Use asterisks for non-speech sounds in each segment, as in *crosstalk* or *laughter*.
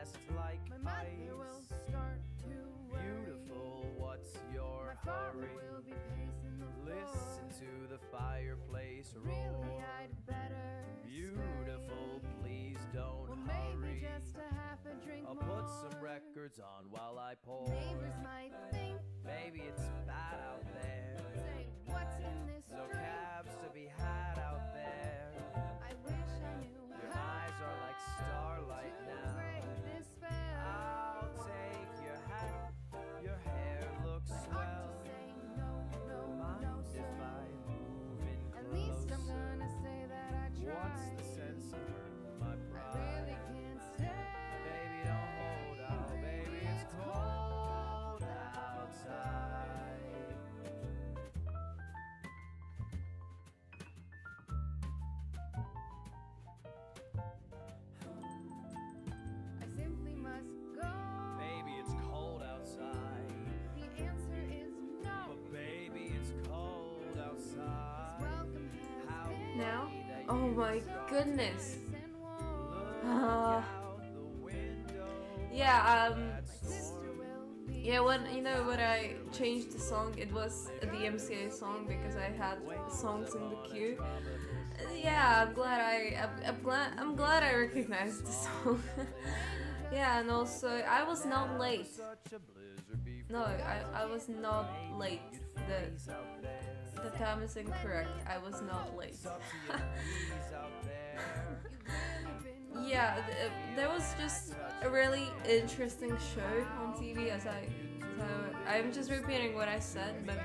just like my mother will start to worry. Beautiful, what's your my hurry? Will be pacing the Listen floor. to the fireplace roar. Really, I'd better Beautiful, stay. please don't well, hurry. Maybe just a half a drink I'll more. put some records on while I pour. Neighbors might think maybe it's bad out there. Say what's in this? No drink? cabs to be had. My goodness. Uh. Yeah, um, Yeah, when you know when I changed the song, it was the MCA song because I had songs in the queue. Yeah, I'm glad I I'm, glad I'm glad I recognized the song. *laughs* yeah, and also I was not late. No, I, I was not late. The. The time is incorrect. I was not late. Up to your *laughs* knees out there. Yeah, th- there was just a really interesting show on TV as I so I'm just repeating what I said, but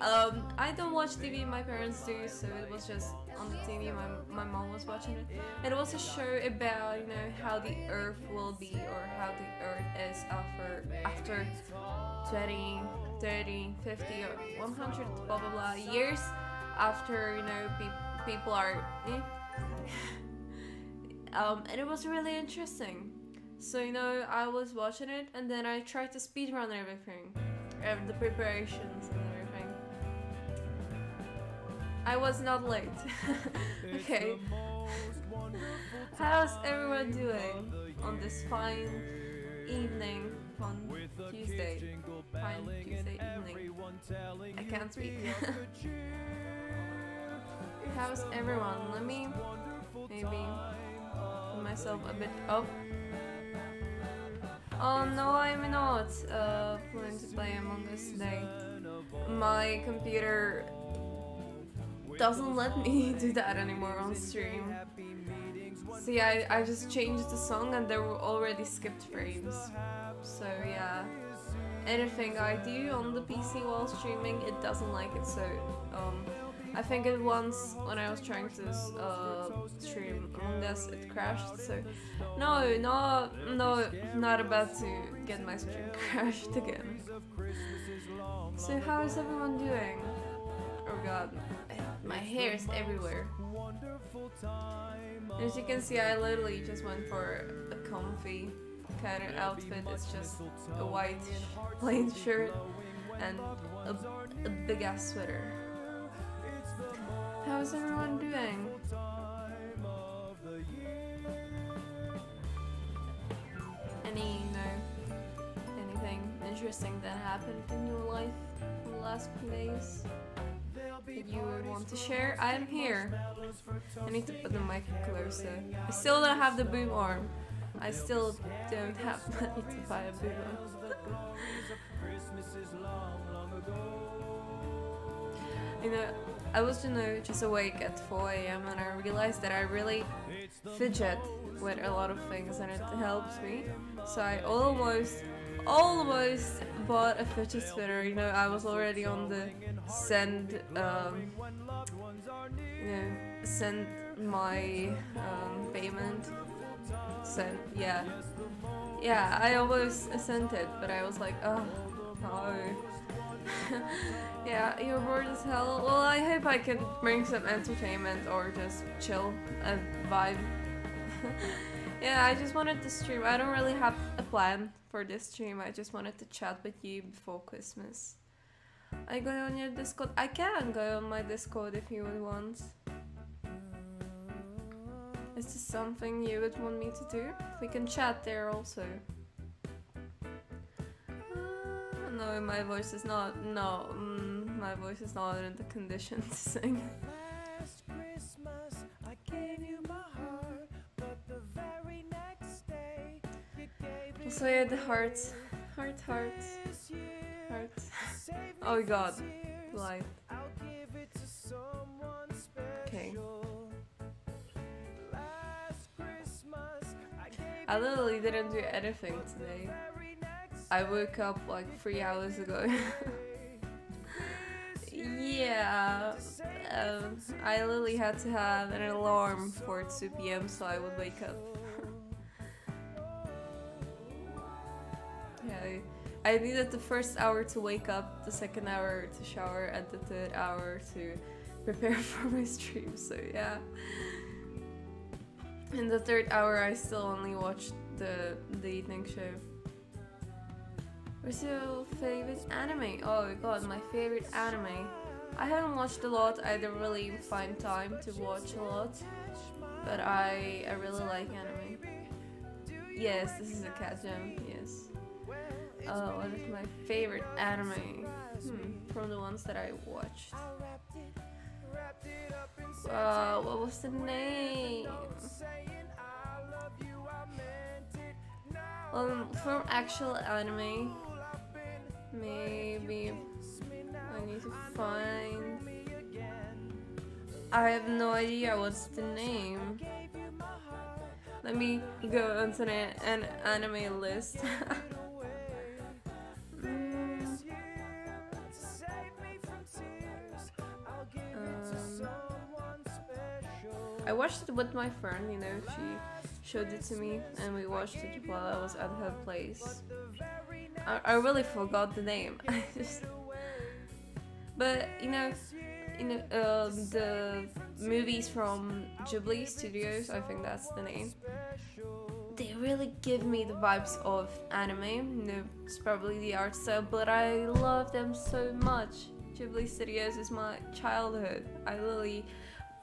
um, I don't watch TV. My parents do, so it was just on the TV. My my mom was watching it. It was a show about you know how the Earth will be or how the Earth is after after 20, 30, 50 or 100 blah blah blah years after you know pe- people are. eh, *laughs* um, and it was really interesting. So you know, I was watching it, and then I tried to speedrun everything, the preparations and everything. I was not late. *laughs* okay, *laughs* how's everyone doing on this fine evening on Tuesday? Fine Tuesday evening. I can't speak. *laughs* How's everyone? Let me maybe put myself a bit up. Oh no, I'm not uh, planning to play Among Us today. My computer doesn't let me *laughs* do that anymore on stream. See, I, I just changed the song and there were already skipped frames. So yeah, anything I do on the PC while streaming, it doesn't like it. So um, I think it once when I was trying to uh, stream Us, it crashed. So no, no, no, not about to get my stream *laughs* crashed again. So how is everyone doing? Oh god, my hair is everywhere. As you can see, I literally just went for a comfy kind of outfit. It's just a white plain shirt and a, a big ass sweater. How's everyone doing? Any, you know, anything interesting that happened in your life in the last few days that you would want to share? I'm here. I need to put the mic closer. I still don't have the boom arm. I still don't have *laughs* money to buy a arm. *laughs* you know, I was you know just awake at 4 a.m. and I realized that I really fidget with a lot of things and it helps me. So I almost, almost bought a fidget spinner. You know, I was already on the send, um, you know, send my um, payment. Send, yeah, yeah. I almost sent it, but I was like, oh no. *laughs* yeah, you're bored as hell. Well, I hope I can bring some entertainment or just chill and vibe. *laughs* yeah, I just wanted to stream. I don't really have a plan for this stream. I just wanted to chat with you before Christmas. I go on your Discord. I can go on my Discord if you would want. Is this something you would want me to do? We can chat there also. Uh, no, my voice is not. No, mm, my voice is not in the condition to sing. Christmas, I gave you my heart, but the very next day, you gave it So yeah, the heart, heart, heart, heart. Oh God, light. I literally didn't do anything today. I woke up like three hours ago. *laughs* yeah, um, I literally had to have an alarm for 2 p.m. so I would wake up. *laughs* yeah, I, I needed the first hour to wake up, the second hour to shower, and the third hour to prepare *laughs* for my stream. So yeah. In the third hour, I still only watched the the evening show. What's your favorite anime? Oh my god, my favorite anime. I haven't watched a lot. I don't really find time to watch a lot, but I I really like anime. Yes, this is a cat gem. Yes. Uh, what is my favorite anime? Hmm, from the ones that I watched. Uh, what was the name? Um, from actual anime, maybe I need to find. I have no idea what's the name. Let me go onto an anime list. *laughs* I watched it with my friend, you know, she showed it to me and we watched it while I was at her place. I, I really forgot the name. *laughs* I just But you know, you know, um, the movies from Ghibli Studios, I think that's the name. They really give me the vibes of anime. Know, it's probably the art style, but I love them so much. Ghibli Studios is my childhood. I literally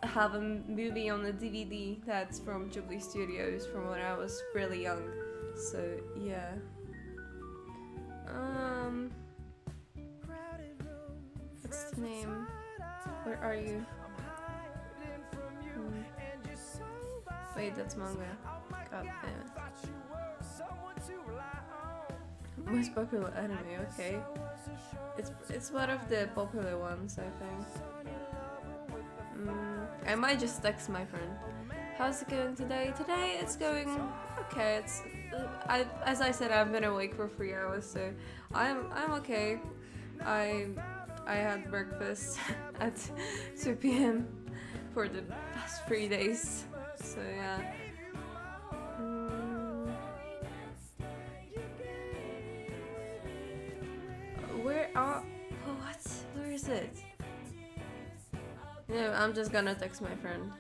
have a movie on the DVD that's from Ghibli Studios from when I was really young. So yeah. Um, what's the name? Where are you? Hmm. Wait, that's manga. God damn it. Most popular anime, okay. It's it's one of the popular ones, I think. Mm, I might just text my friend. How's it going today? Today it's going okay. It's uh, I as I said I've been awake for three hours, so I'm I'm okay. I I had breakfast *laughs* at 2 p.m. for the past three days, so yeah. Mm. Where are oh, what? Where is it? No, I'm just gonna text my friend.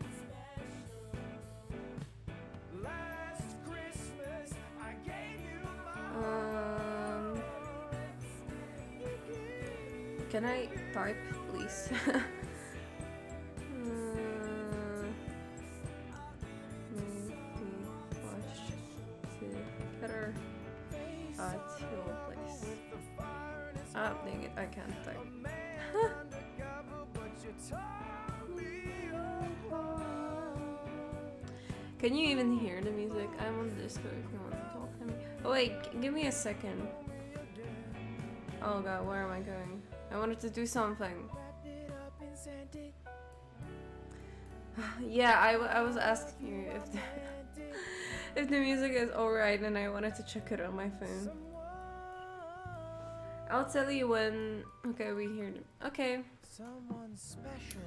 Um, can I type, please? Uh. Ah, I can't type. Can you even hear the music? I'm on Discord if you want to talk to me. Oh wait, give me a second. Oh god, where am I going? I wanted to do something. *sighs* yeah, I, was asking you if the, *laughs* if the music is alright and I wanted to check it on my phone. I'll tell you when. Okay, we hear them. Okay. Someone special.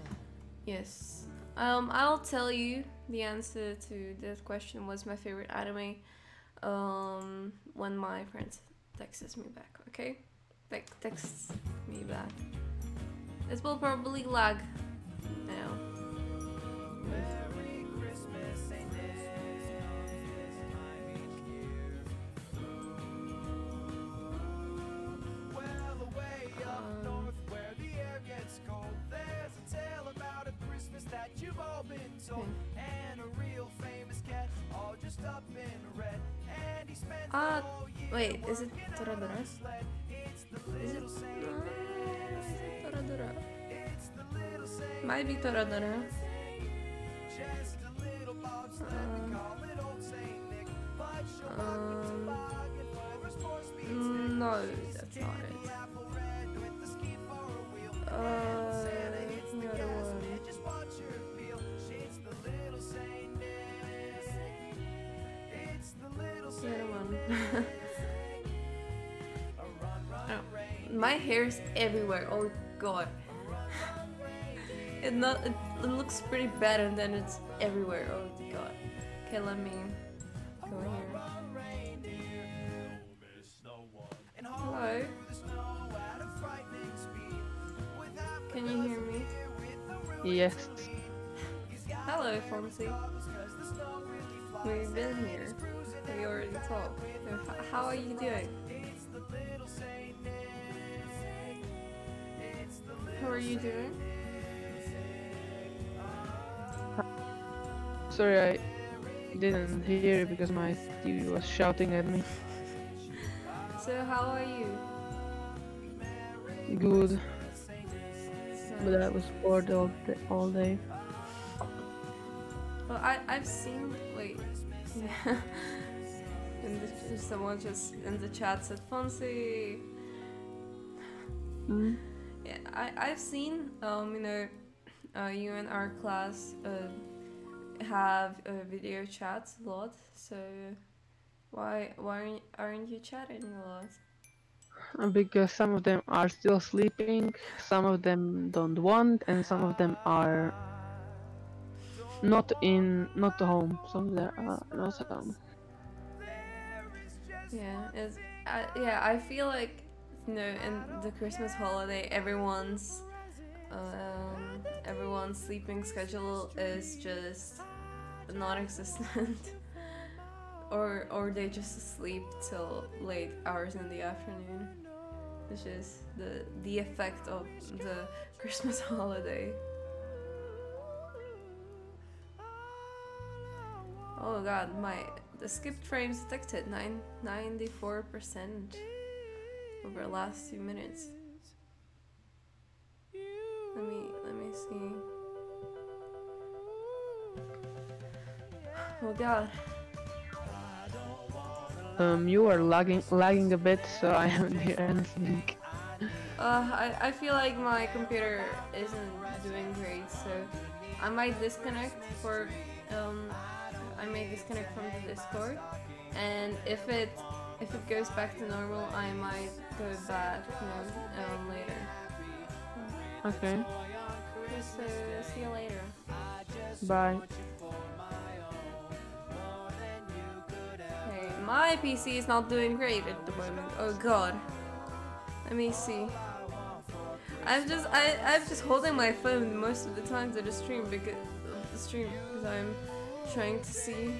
Yes. Um, I'll tell you the answer to that question. What's my favorite anime? Um, when my friend texts me back. Okay, like texts me back. It will probably lag now. Year wait, is it Toradora? on a sled. It's Is it? No, is it Toradora? Might be Toradora. Um, um, no, that's not it. Uh, *laughs* Oh, my is everywhere. Oh god. It not it, it looks pretty bad and then it's everywhere. Oh god. Okay, let me go here. Hello. Can you hear me? Yes. Hello, Fonzie. We've been here. We already talked. How are you doing? How are you doing? Sorry, I didn't hear it because my TV was shouting at me. *laughs* So how are you? Good, but I was bored all, all day. Well, I I've seen wait. Yeah. and the, someone just in the chat said Fonzie. Mm. Yeah, I I've seen um you know, uh, you and our class uh, have uh, video chats a lot. So why why aren't, aren't you chatting a lot? Uh, Because some of them are still sleeping, some of them don't want, and some of them are not in, not home. Some of them are not home. Yeah, it's I, yeah. I feel like you know, in the Christmas holiday, everyone's um, everyone's sleeping schedule is just non-existent, *laughs* or or they just sleep till late hours in the afternoon, which is the the effect of the Christmas *laughs* holiday. Oh god, my the skipped frames detected nine ninety four percent over the last few minutes. Let me let me see. Oh god. Um, you are lagging, lagging a bit, so I haven't heard anything. Uh, I, I feel like my computer isn't doing great, so I might disconnect for um I may disconnect from the Discord, and if it if it goes back to normal, I might go back you know, um, later. Okay, So see you later. bye. Hey, my PC is not doing great at the moment. Oh god. Let me see. I'm just I I'm just holding my phone most of the times to the stream because of the stream because I'm trying to see.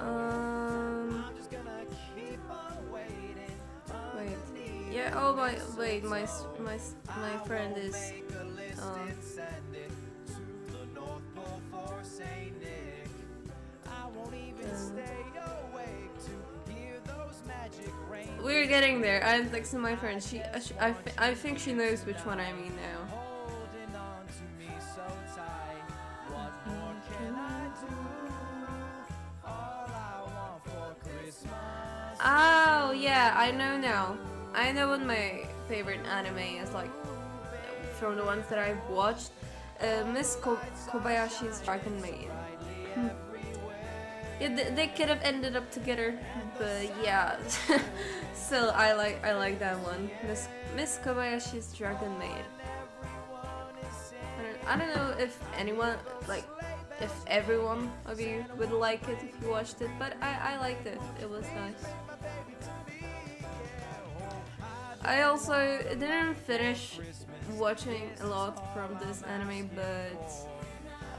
Um. Wait. Yeah. Oh my. Wait. My my my friend is. Um. We're getting there. I'm texting my friend. She, uh, she I, I think she knows which one I mean now. Oh yeah, I know now. I know what my favorite anime is like from the ones that I've watched. Uh, Miss Ko- Kobayashi's Dragon Maid. They could have ended up together, but yeah. *laughs* Still, I like I like that one. Miss Miss Kobayashi's Dragon Maid. I don't, I don't know if anyone like if everyone of you would like it if you watched it, but I I liked it. It was nice. I also didn't finish watching a lot from this anime, but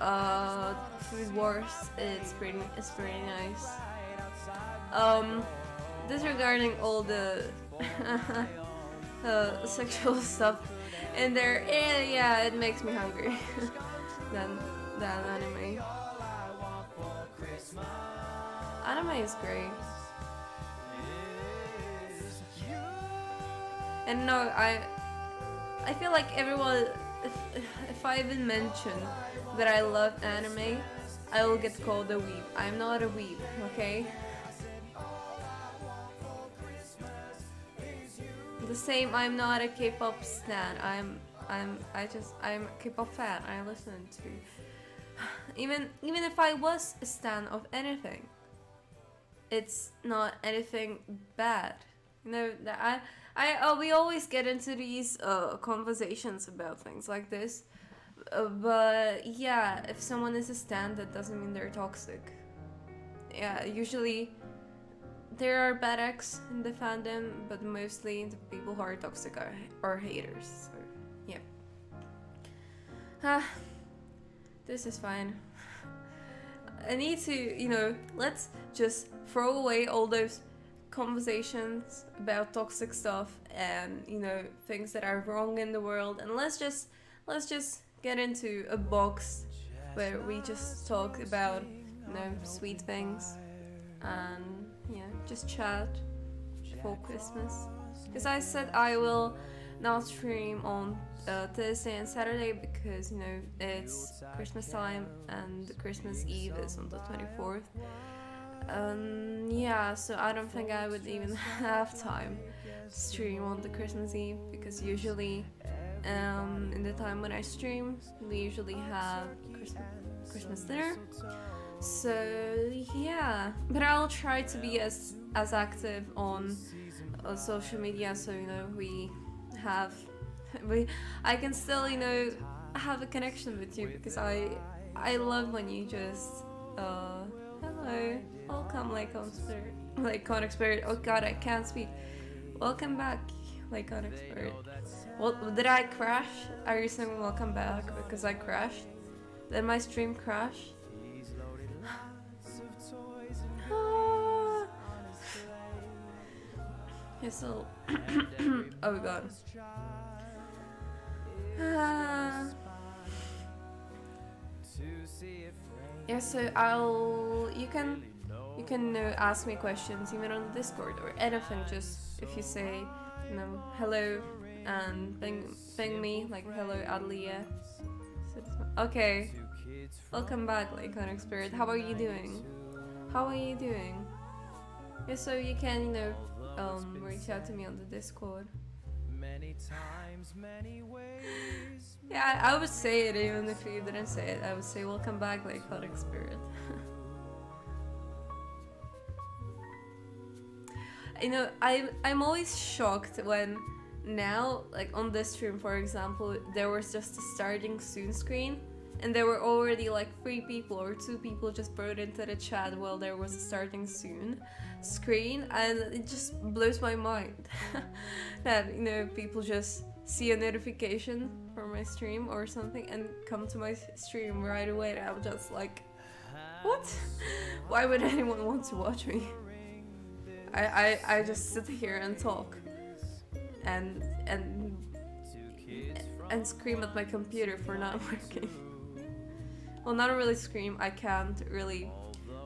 uh, Food Wars it's pretty it's pretty nice. Um, disregarding all the *laughs* uh, sexual stuff in there, eh, yeah, it makes me hungry. *laughs* than that anime. anime is great. And no, I I feel like everyone if if I even mention that I love anime, I will get called a weeb. I'm not a weeb, okay? The same, I'm not a K-pop stan. I'm I'm I just I'm K-pop fan. I listen to *sighs* even even if I was a stan of anything, it's not anything bad. You know that I I uh, we always get into these uh, conversations about things like this, uh, but yeah, if someone is a stan, that doesn't mean they're toxic. Yeah, usually there are bad eggs in the fandom, but mostly the people who are toxic are, are haters. So yeah. Ah, this is fine. I need to, you know, let's just throw away all those conversations about toxic stuff and you know things that are wrong in the world and let's just let's just get into a box where we just talk about you know sweet things and yeah just chat for christmas. Because i said i will not stream on uh, thursday and saturday because you know it's christmas time and christmas eve is on the 24th um, yeah, so I don't think I would even *laughs* have time to stream on the Christmas Eve because usually, um, in the time when I stream, we usually have Christmas, Christmas dinner. So yeah, but I'll try to be as as active on uh, social media so you know we have *laughs* we I can still you know have a connection with you because I I love when you just uh hello welcome Lycon Spirit Lyconic Spirit. Oh god I can't speak. Welcome back Lyconic Spirit well did I crash? Are you saying welcome back because I crashed. Did my stream crash Ah. Okay, so *coughs* oh god. Ah. yeah so I'll you can you can uh, ask me questions even on the Discord or anything just if you say know hello and ping, ping me like hello Adelia. Okay. Welcome back like Lyconic Spirit. How are you doing? How are you doing? Yeah so you can you know um reach out to me on the Discord. Many times, many ways. yeah I, I would say it even if you didn't say it I would say welcome back like Lyconic Spirit *laughs* you know I'm I'm always shocked when now like on this stream for example there was just a starting soon screen and there were already like three people or two people just brought into the chat while there was a starting soon screen and it just blows my mind *laughs* that you know people just see a notification for my stream or something and come to my stream right away and I'm just like what? *laughs* Why would anyone want to watch me I, I, I just sit here and talk and and and scream at my computer for not *laughs* working. Well, not really scream. I can't really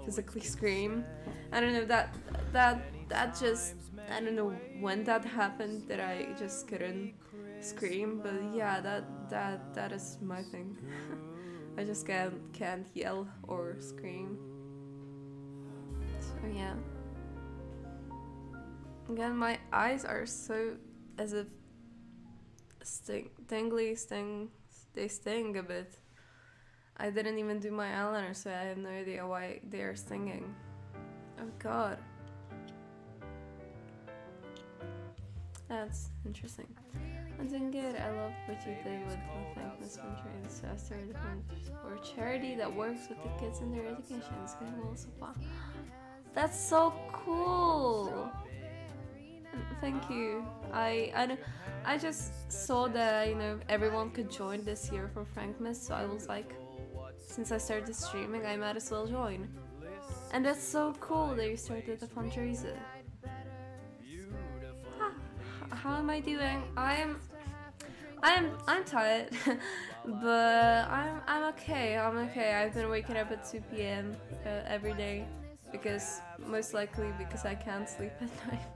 physically scream. I don't know that that that just I don't know when that happened that I just couldn't scream. But yeah, that that that is my thing. *laughs* I just can't can't yell or scream. So yeah. Again, my eyes are so as if sting, tingly, sting, they sting a bit. I didn't even do my eyeliner, so I have no idea why they are stinging. Oh god. That's interesting. I'm good. I love what you did with the Thankness Country Disaster Fund for a charity that works with the kids in their education. It's going well so far. *gasps* That's so cool. Thank you. I I I just saw that you know everyone could join this year for Frankmas, so I was like, since I started streaming, I might as well join. And that's so cool that you started the fundraiser. Ah, how am I doing? I'm I'm I'm tired, *laughs* but I'm I'm okay. I'm okay. I've been waking up at 2 p.m. Uh, every day because most likely because I can't sleep at *laughs* night,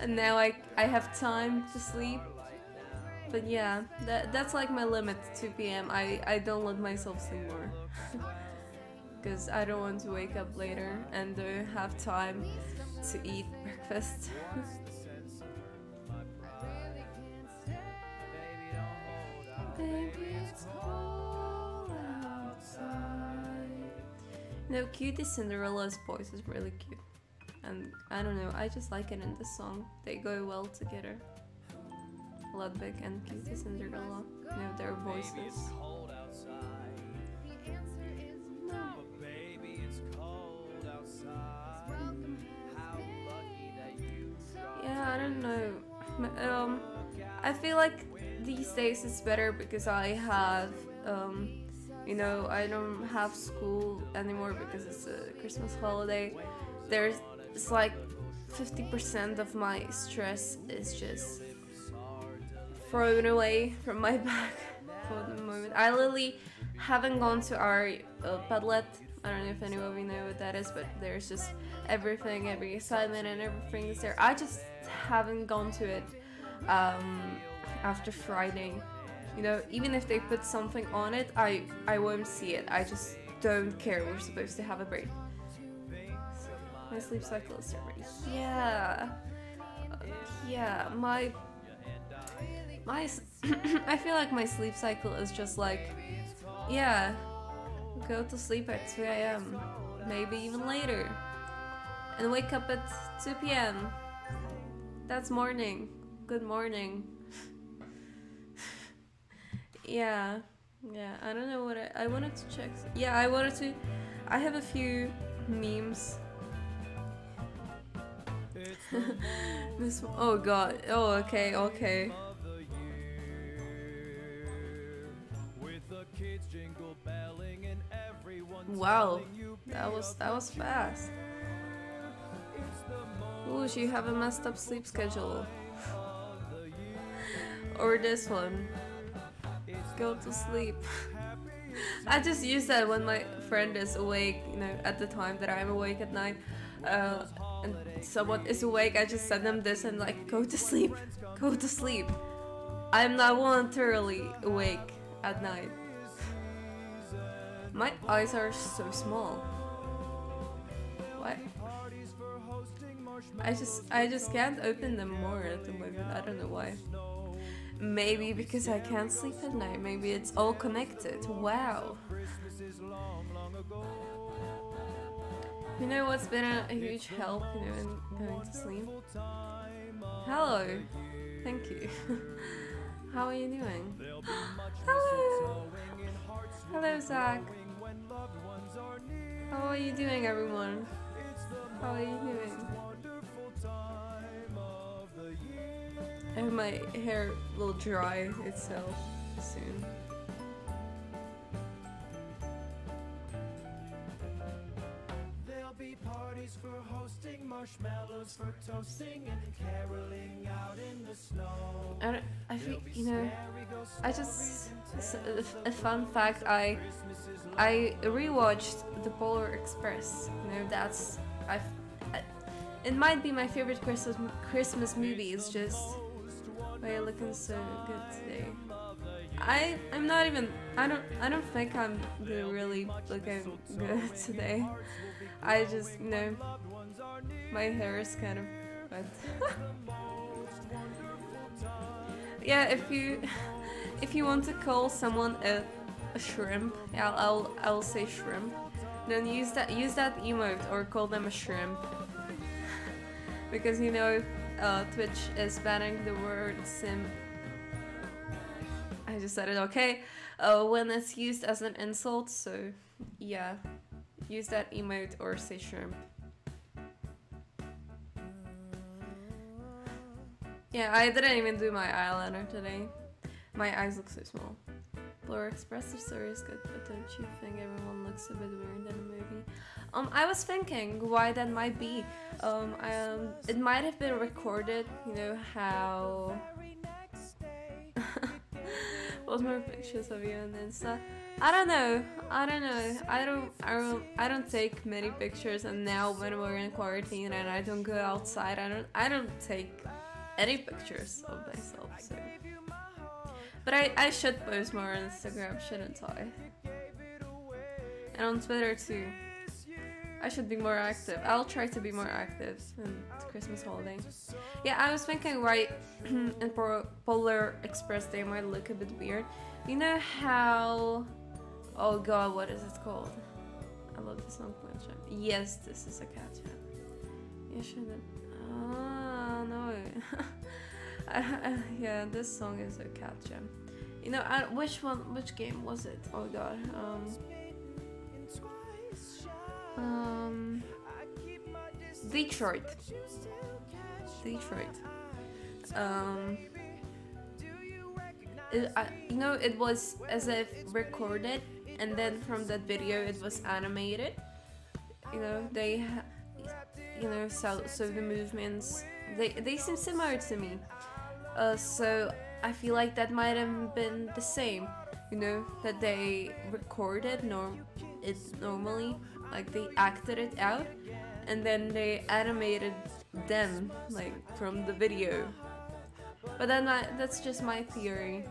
and now I I have time to sleep. But yeah, that that's like my limit. 2 p.m. I I don't let myself sleep more. *laughs* Because I don't want to wake up later and uh, have time to eat *laughs* breakfast. Baby, No, QTCinderella's voice is really cute. And I don't know, I just like it in the song. They go well together. Ludwig and QTCinderella. You know, their voices. Cold outside. The answer is no. But baby, it's cold outside. How lucky that you Yeah, I don't know. Um, I feel like these days it's better because I have, um, you know, I don't have school anymore because it's a Christmas holiday. There's, it's like 50% of my stress is just thrown away from my *laughs* back for the moment. I literally haven't gone to our uh, Padlet. I don't know if any of you know what that is, but there's just everything, every assignment and everything is there. I just haven't gone to it um, after Friday. You know, even if they put something on it, I I won't see it. I just don't care. We're supposed to have a break. My sleep cycle is already. Yeah, yeah. My my. *coughs* I feel like my sleep cycle is just like, yeah, go to sleep at 2 a.m. Maybe even later, and wake up at 2 p.m. That's morning. Good morning. Yeah, yeah. I don't know what I, I wanted to check. Yeah, I wanted to. I have a few memes. *laughs* this. Oh god. Oh okay. Okay. with the kids jingle belling and everyone Wow. That was that was fast. Ooh, you have a messed up sleep schedule. *laughs* or this one. Go to sleep. I just use that when my friend is awake, you know, at the time that I'm awake at night. Uh, and someone is awake, I just send them this and like, go to sleep, go to sleep. I'm not voluntarily awake at night. My eyes are so small. What? I just I just can't open them more at the moment. I don't know why. Maybe because I can't sleep at night. Maybe it's all connected. Wow. You know what's been a, a huge help, you know, in going to sleep? Hello. Thank you. *laughs* How are you doing? *gasps* Hello. Hello, Zach. How are you doing, everyone? How are you doing? I hope my hair will dry itself soon. There'll be parties for hosting, marshmallows for toasting, and caroling out in the snow. I don't, I feel, you know, I just, a fun fact, I, I rewatched The Polar Express. You know, that's, I, I it might be my favorite Christmas Christmas movie. It's just, why are you looking so good today? I, I'm not even, I don't, I don't think I'm really looking good *laughs* today. I just, you know, my hair is kind of wet. *laughs* yeah, if you *laughs* if you want to call someone a, a shrimp, I'll, I'll I'll say shrimp. Then use that use that emote or call them a shrimp. because you know uh, Twitch is banning the word simp. I just said it okay. Uh, when it's used as an insult, so yeah, use that emote or say shrimp. Yeah, I didn't even do my eyeliner today. My eyes look so small. Polar Express, the story is good, but don't you think everyone looks a bit weird in a movie? Um, I was thinking why that might be. Um, um, it might have been recorded. You know how. *laughs* What's more pictures of you on Insta? I don't know. I don't know. I don't. I don't. I don't take many pictures, and now when we're in quarantine and I don't go outside, I don't. I don't take any pictures of myself. So. But I, I should post more on Instagram, shouldn't I? And on Twitter too. I should be more active. I'll try to be more active in Christmas holiday. Yeah, I was thinking right *clears throat* in Polar Express they might look a bit weird. You know how Oh god, what is it called? I love this song Yes, this is a cat chat. Yeah, should Oh no. I, *laughs* yeah, this song is a cat jam. You know, I, which one? Which game was it? Oh god. Um. Um. Detroit. Detroit. Um. It, you know, it was as if recorded, and then from that video, it was animated. You know, they, you know, so so the movements they they seem similar to me. Uh, so I feel like that might have been the same. You know, that they recorded norm it normally, like they acted it out, and then they animated them like from the video. But then I, that's just my theory.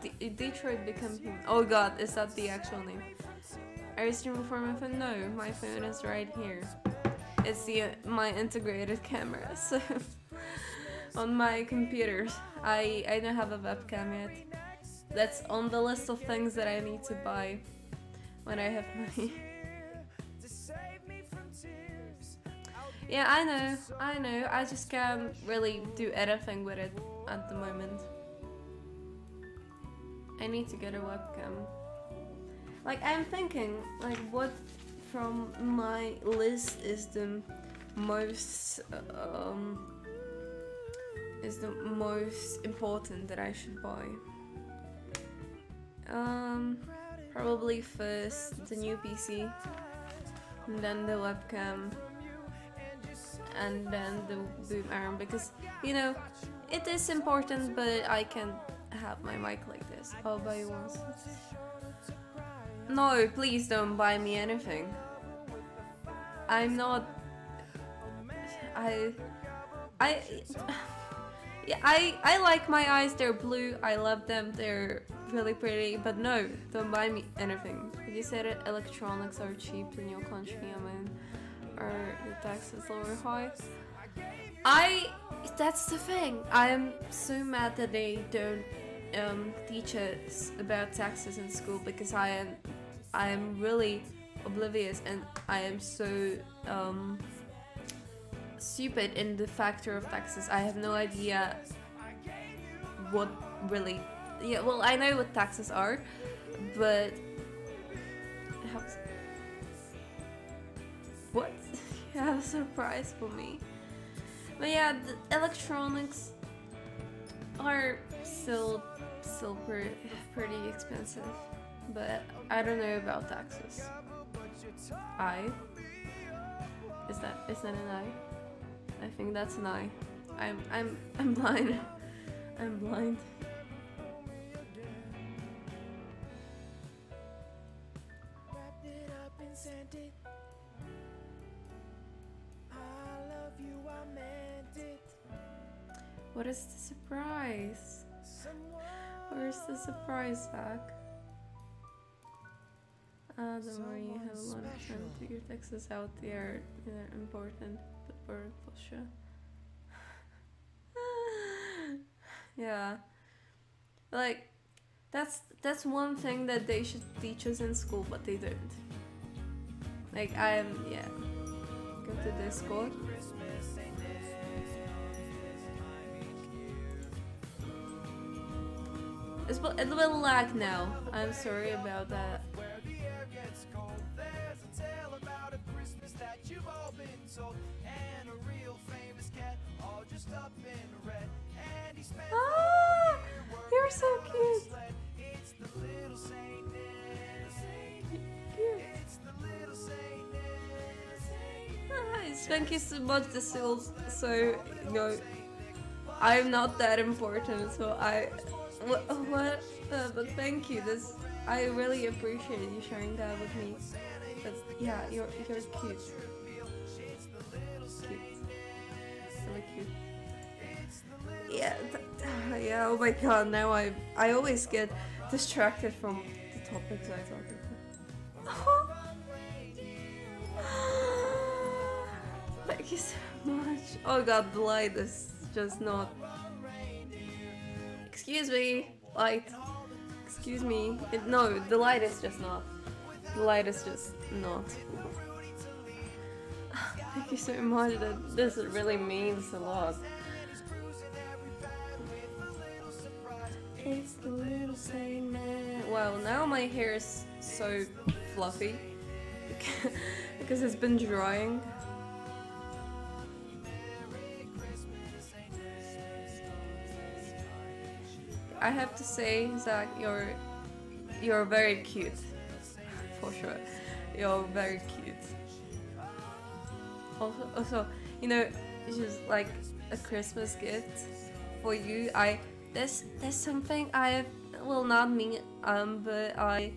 De- Detroit become human. Oh god, is that the actual name? Are you streaming for my phone? No, my phone is right here. It's the my integrated camera. *laughs* So on my computers, I I don't have a webcam yet. That's on the list of things that I need to buy when I have money. Yeah, I know, I know. I just can't really do anything with it at the moment. I need to get a webcam. Like I'm thinking, like what from my list is the most um is the most important that I should buy. Um, probably first the new PC, and then the webcam, and then the boom arm because you know it is important, but I can have my mic like this. I'll buy you one. No, please don't buy me anything. I'm not. I. I. Yeah, I I like my eyes. They're blue. I love them. They're really pretty. But no, don't buy me anything. You said that electronics are cheap in your country. I mean, are the taxes low or high? I. That's the thing. I am so mad that they don't um, teach us about taxes in school because I am I am really oblivious and I am so um, stupid in the factor of taxes. I have no idea what really. Yeah, well, I know what taxes are, but what? *laughs* you have a surprise for me. But yeah, the electronics are still still pretty pretty expensive. But I don't know about taxes. I is that is that an I? I think that's an eye. I'm I'm *laughs* I'm blind. I'm blind. Wrapped it up and sent it. I love you, I meant it. What is the surprise? Where's the surprise, Zach? Ah, don't worry, you have a lot of time to figure taxes out. They are, they are important, for Russia. *laughs* yeah, like that's that's one thing that they should teach us in school, but they don't. Like I'm, yeah. Go to Discord. It's, a little lag now. I'm sorry about that. Where the air gets cold, there's a tale about a Christmas that you've all been told. Ah, you're so cute. Saint thank you so much, the souls. So, you know, I'm not that important, so I What? what? Uh, but thank you. This I really appreciate you sharing that with me. But yeah, you're you're cute. Cute. Really cute. Yeah. yeah. Oh my god. Now I I always get distracted from the topics I talk about. *gasps* Thank you so much. Oh god, the light is just not. Excuse me, light. Excuse me. It, no, the light is just not. The light is just not. *sighs* Thank you so much. That this really means a lot. It's the little Sandman. Wow, now my hair is so fluffy *laughs* because it's been drying. I have to say, Zach, you're you're very cute, *laughs* for sure. You're very cute. Also, also, you know, it's just like a Christmas gift for you. I there's there's something I well not me um but I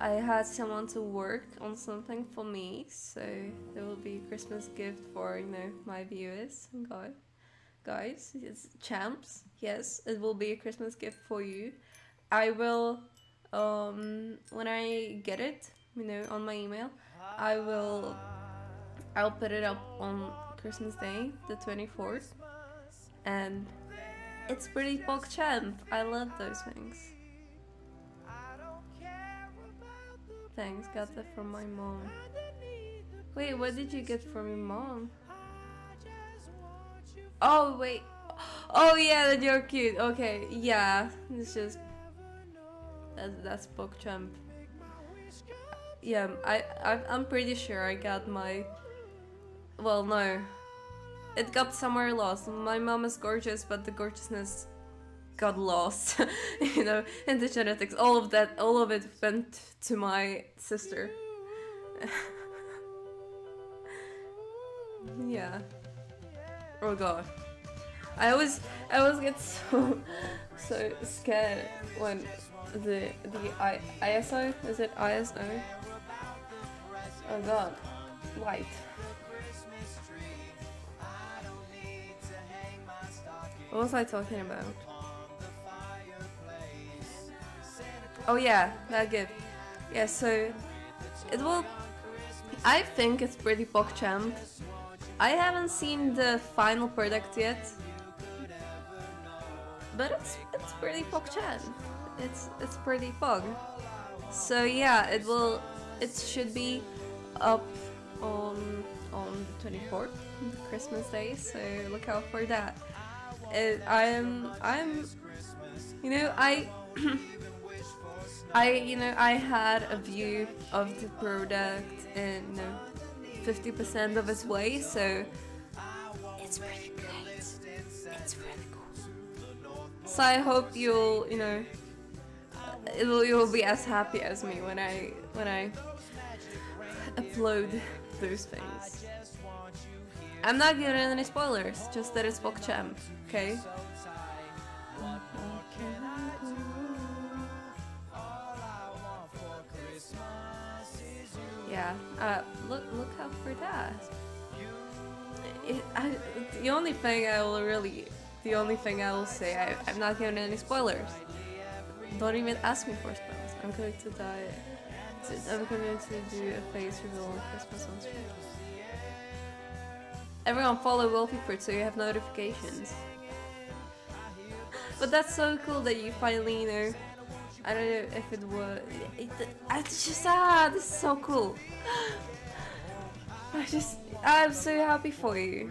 I had someone to work on something for me, so there will be a Christmas gift for you know my viewers and guys guys, it's champs. Yes, it will be a Christmas gift for you. I will, um, when I get it, you know, on my email, I will, I'll put it up on Christmas Day, the twenty fourth, and it's pretty PogChamp. I love those things. Thanks, got that from my mom. Wait, what did you get from your mom? Oh wait. Oh yeah, that you're cute. Okay, yeah. It's just that's that's PogChamp. Yeah, I, I I'm pretty sure I got my. Well, no, it got somewhere lost. My mom is gorgeous, but the gorgeousness got lost. *laughs* you know, in the genetics. All of that, all of it went to my sister. *laughs* yeah. Oh god. I always I always get *laughs* so so scared when the the I, ISO is it ISO? Oh god. Light. What was I talking about? Oh yeah, that good. Yeah, so it will I think it's pretty PogChamp. I haven't seen the final product yet, but it's it's pretty PogChamp. It's it's pretty Pog. So yeah, it will it should be up on on the 24th, Christmas Day. So look out for that. It, I'm I'm you know I *clears throat* I you know I had a view of the product know 50% of its way, so it's pretty great. It's really cool. So I hope you'll, you know, it'll, you'll be as happy as me when I when I upload those things. I'm not giving any spoilers, just that it's PogChamp, okay? Yeah, uh, look look out for that. It, I, the only thing I will really, the only thing I will say, I, I'm not giving any spoilers. Don't even ask me for spoilers. I'm going to die. I'm going to do a face reveal on Christmas on stream. Everyone follow Wolfie so you have notifications. But that's so cool that you finally, you know, I don't know if it was. It, it's just ah, this is so cool. I just, I'm so happy for you.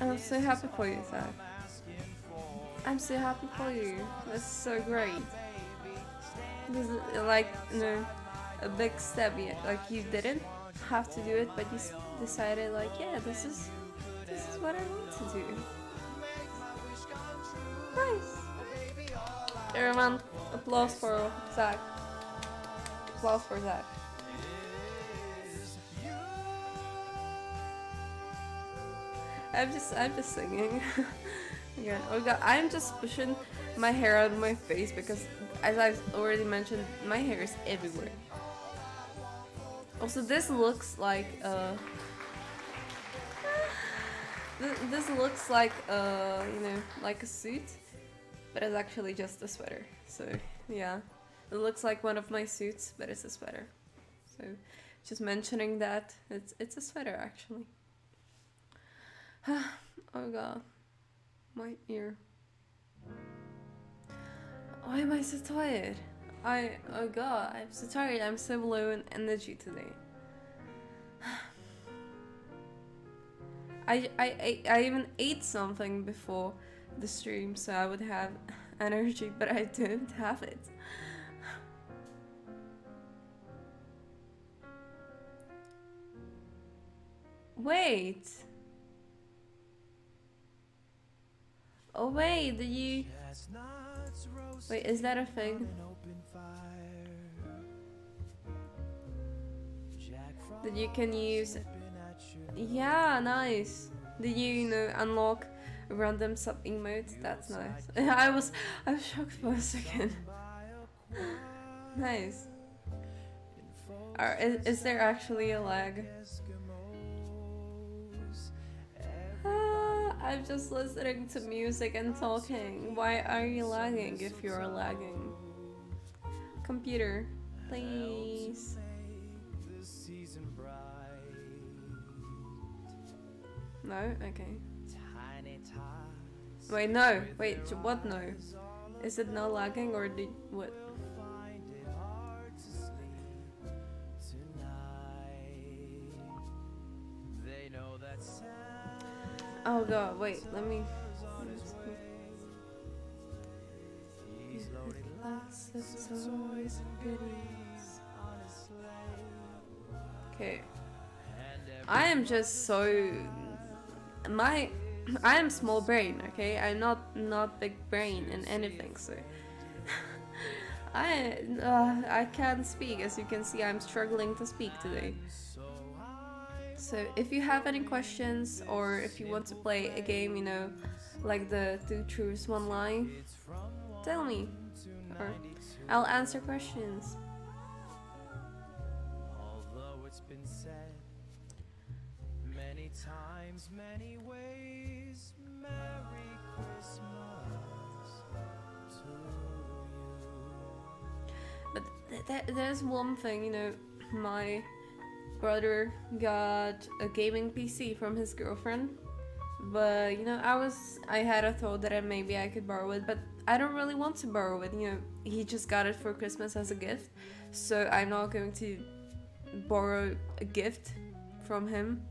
I'm so happy for you, Zach. I'm so happy for you. That's so great. This is like, you know, a big step. Yet. Like you didn't have to do it, but you decided, like, yeah, this is, this is what I want to do. Everyone, applause for Zach. Applause for Zach. I'm just, I'm just singing. *laughs* Again, oh god, I'm just pushing my hair out of my face because, as I've already mentioned, my hair is everywhere. Also, this looks like uh, *sighs* th- this looks like uh, you know, like a suit, but it's actually just a sweater. So yeah, it looks like one of my suits, but it's a sweater. So just mentioning that it's it's a sweater actually. *sighs* oh god, my ear. Why am I so tired? I oh god, I'm so tired. I'm so low in energy today. *sighs* I, I, I, I even ate something before the stream so I would have *laughs* energy, but I don't have it. Wait. Oh wait, did you Wait, is that a thing? that you can use Yeah, nice. Did you, you know, unlock random sub emote? That's nice. *laughs* I was I was shocked for a second. *laughs* nice. Are, is, is there actually a lag? Ah, I'm just listening to music and talking. Why are you lagging if you're lagging? Computer, please. the season bright. No? Okay. Wait, no. Wait, what no? Is it not lagging or did what? Oh god, wait, let me. Okay. I am just so. My. I am small brain, okay? I'm not not big brain in anything, so. *laughs* I uh, I can't speak. As you can see, I'm struggling to speak today. so if you have any questions or if you want to play a game, you know, like the two truths one lie, tell me, or I'll answer questions. Many times, many But th- th- there's one thing, you know, my brother got a gaming PC from his girlfriend. But you know, I was I had a thought that maybe I could borrow it, but I don't really want to borrow it. You know, he just got it for Christmas as a gift, so I'm not going to borrow a gift from him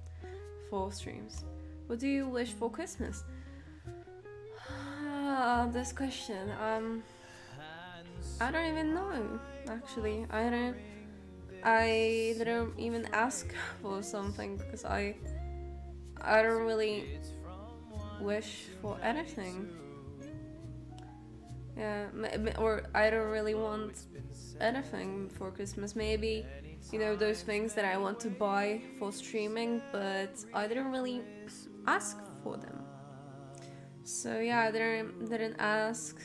for streams. What do you wish for Christmas? *sighs* Ah, this question. Um, I don't even know. Actually, I don't. I didn't even ask *laughs* for something because I. I don't really wish for anything. Yeah, or I don't really want anything for Christmas. Maybe, you know, those things that I want to buy for streaming, but I didn't really ask for them. So yeah, I didn't didn't ask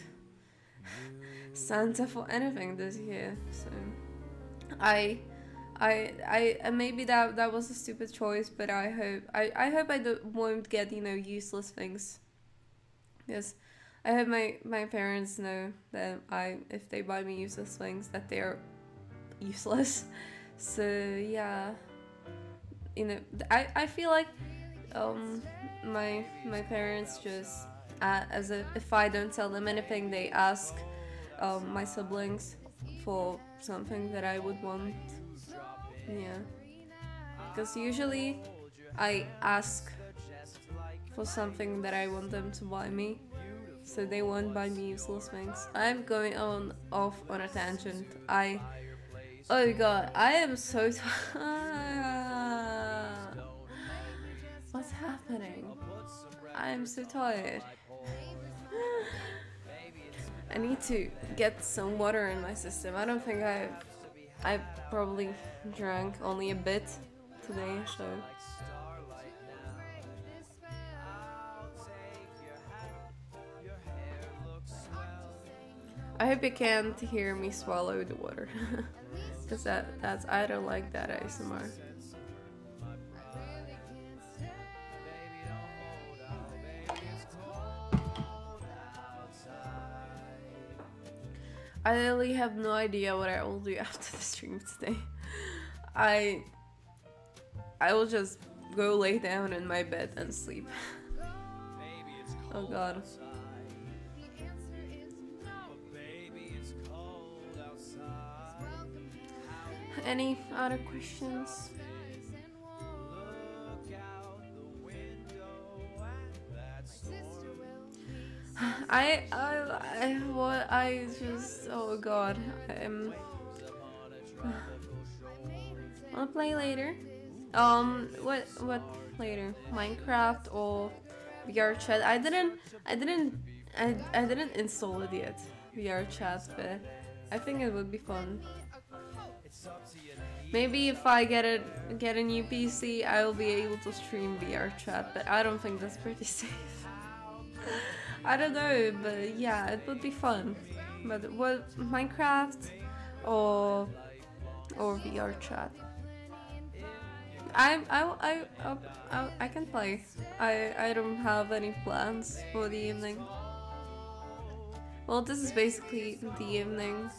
Santa for anything this year. So I I I maybe that that was a stupid choice, but I hope I, I hope I do, won't get, you know, useless things. Yes. I hope my my parents know that I if they buy me useless things that they're useless. *laughs* So yeah. You know, I, I feel like um my my parents just uh, as a, if I don't tell them anything they ask um, my siblings for something that I would want. Yeah. Because usually I ask for something that I want them to buy me. So they won't buy me useless things. I'm going on off on a tangent. I Oh god, I am so *laughs* tired. What's happening? I am so tired. *laughs* I need to get some water in my system. I don't think I've... I probably drank only a bit today, so... I hope you can't hear me swallow the water. *laughs* Cause that, that's, I don't like that ASMR. I really have no idea what I will do *laughs* after the stream today. I I will just go lay down in my bed and sleep. oh god. The answer is. Any other questions? I I I what I just oh god. I'm, wanna play later? Um what what later? Minecraft or VR chat? I didn't I didn't I, I didn't install it yet. VR chat but I think it would be fun. Maybe if I get it get a new PC I will be able to stream VR chat, but I don't think that's pretty *laughs* safe. I don't know, but yeah, it would be fun. But what Minecraft or or VR chat? I I I I, I, I can play. I I don't have any plans for the evening. Well, this is basically the evening,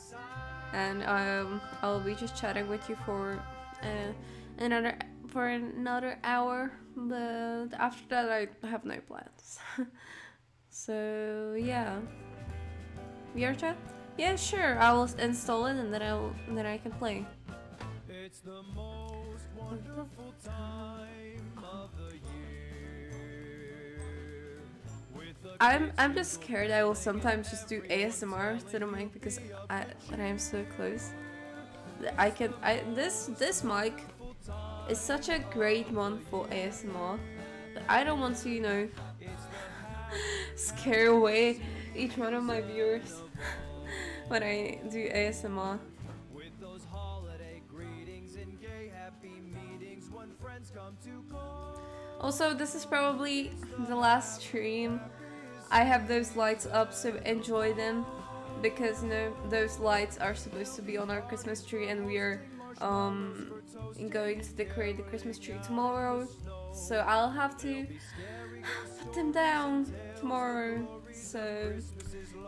and um I'll be just chatting with you for uh, another for another hour. But after that, I have no plans. *laughs* So yeah. VR chat? Yeah, sure. I will install it and then I will then I can play. It's the most wonderful time of the year. I'm I'm just scared I will sometimes just do ASMR to the mic because I when I'm so close. I can I this this mic is such a great one for ASMR. But I don't want to, you know, scare away each one of my viewers when I do ASMR. with those holiday greetings and gay happy meetings when friends come to call. Also, this is probably the last stream. I have those lights up, so enjoy them because you know those lights are supposed to be on our Christmas tree, and we are um going to decorate the Christmas tree tomorrow. So I'll have to put them down tomorrow. So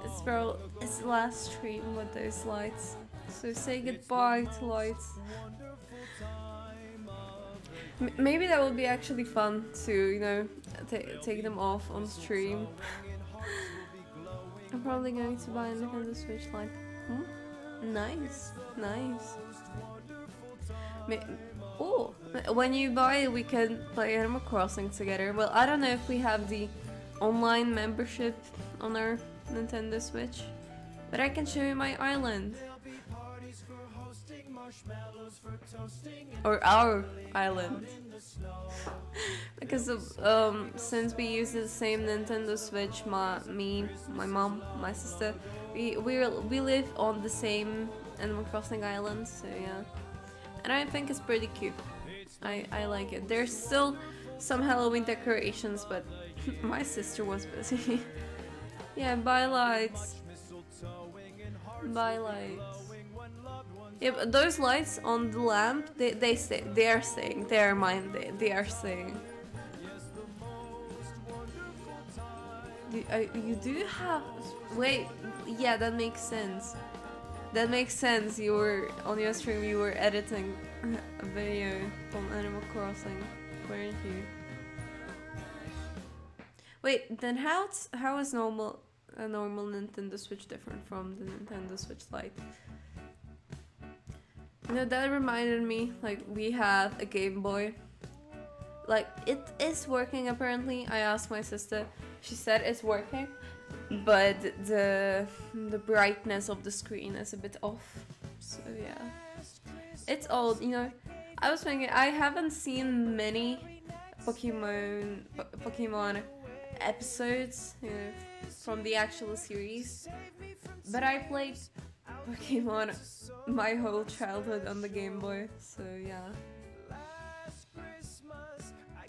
it's pro it's the last stream with those lights. So say goodbye to lights. Maybe that would be actually fun to, you know, ta- take them off on stream. *laughs* I'm probably going to buy a Nintendo Switch Lite. Hmm? Nice, nice. Ma- oh, when you buy we can play Animal Crossing together. Well, I don't know if we have the online membership on our Nintendo Switch, but I can show you my island. Or our island. *laughs* because um, since we use the same Nintendo Switch, my me, my mom, my sister, we we we live on the same Animal Crossing island. So yeah, and I think it's pretty cute. I I like it. There's still some Halloween decorations, but *laughs* my sister was busy. *laughs* yeah, buy lights. Buy lights. Yeah, those lights on the lamp, they they stay. They are staying. They are mine. They, they are staying. Do, uh, you do have. Wait, yeah, that makes sense. That makes sense. You were on your stream. You were editing a video from Animal Crossing, weren't you? Wait, then how it's, how is normal a normal Nintendo Switch different from the Nintendo Switch Lite? You know that reminded me like we have a Game Boy. Like it is working apparently. I asked my sister. She said it's working, but the the brightness of the screen is a bit off. So yeah, it's old. You know, I was thinking I haven't seen many Pokemon Po- Pokemon episodes you know, from the actual series, but I played Pokemon my whole childhood on the Game Boy. So yeah.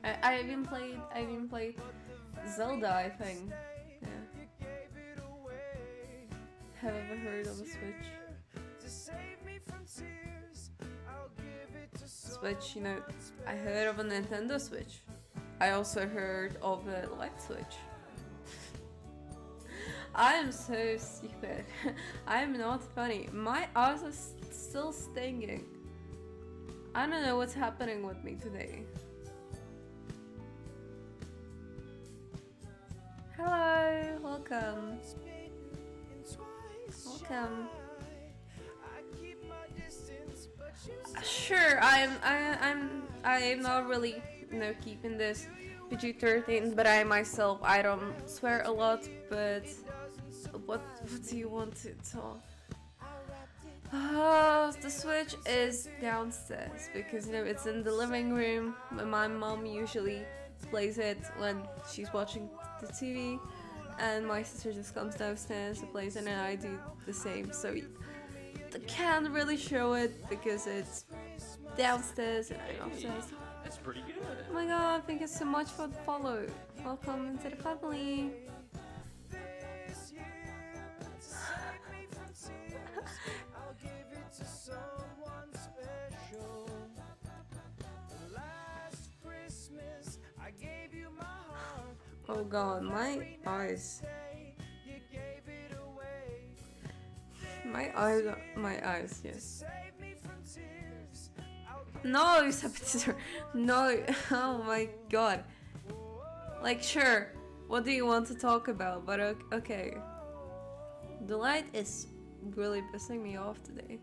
I, I even played I even played Zelda I think. Have ever heard of a Switch. Switch, you know, I heard of a Nintendo Switch. I also heard of a light switch. *laughs* I am so stupid. *laughs* I am not funny. My eyes are still stinging. I don't know what's happening with me today. Hello, welcome. Welcome. Sure, I'm I, I'm I'm not really you know keeping this PG-13, but I myself I don't swear a lot. But what what do you want to talk? Oh, the Switch is downstairs because you know it's in the living room. My mom usually plays it when she's watching the TV, and my sister just comes downstairs and plays it, and I do the same. So I can't really show it because it's downstairs and I'm upstairs. That's pretty good. Oh my god, thank you so much for the follow. Welcome into the family. Oh god, my eyes. My eyes, my eyes, yes. No, Septizer. *laughs* No, oh my god. Like, sure, what do you want to talk about? But okay. The light is really pissing me off today.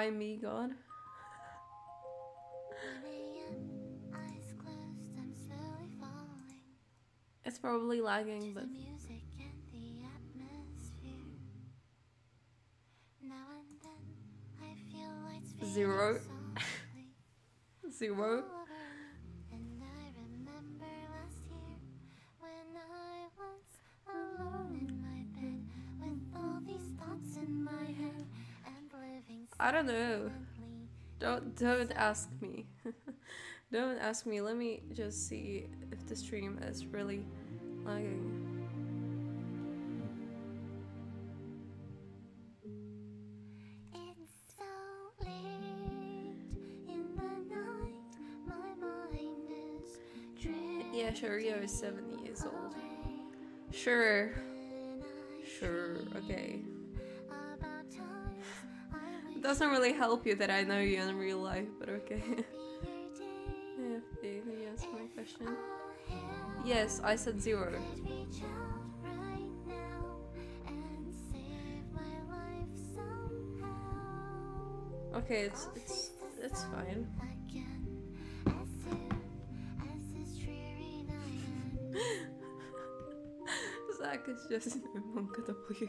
Why me, God? 1 a.m., eyes closed, I'm slowly falling. It's probably lagging, but the *laughs* music know. Don't don't ask me. *laughs* don't ask me. Let me just see if the stream is really lagging. It's so late in the night, my mind is drifting Yeah. Rio is seven years old. Sure. Sure. Okay. Doesn't really help you that I know you in real life, but okay. *laughs* yeah. Can you answer my question? Yes, I said zero. Okay, it's it's it's fine. *laughs* Zach is just Monka W.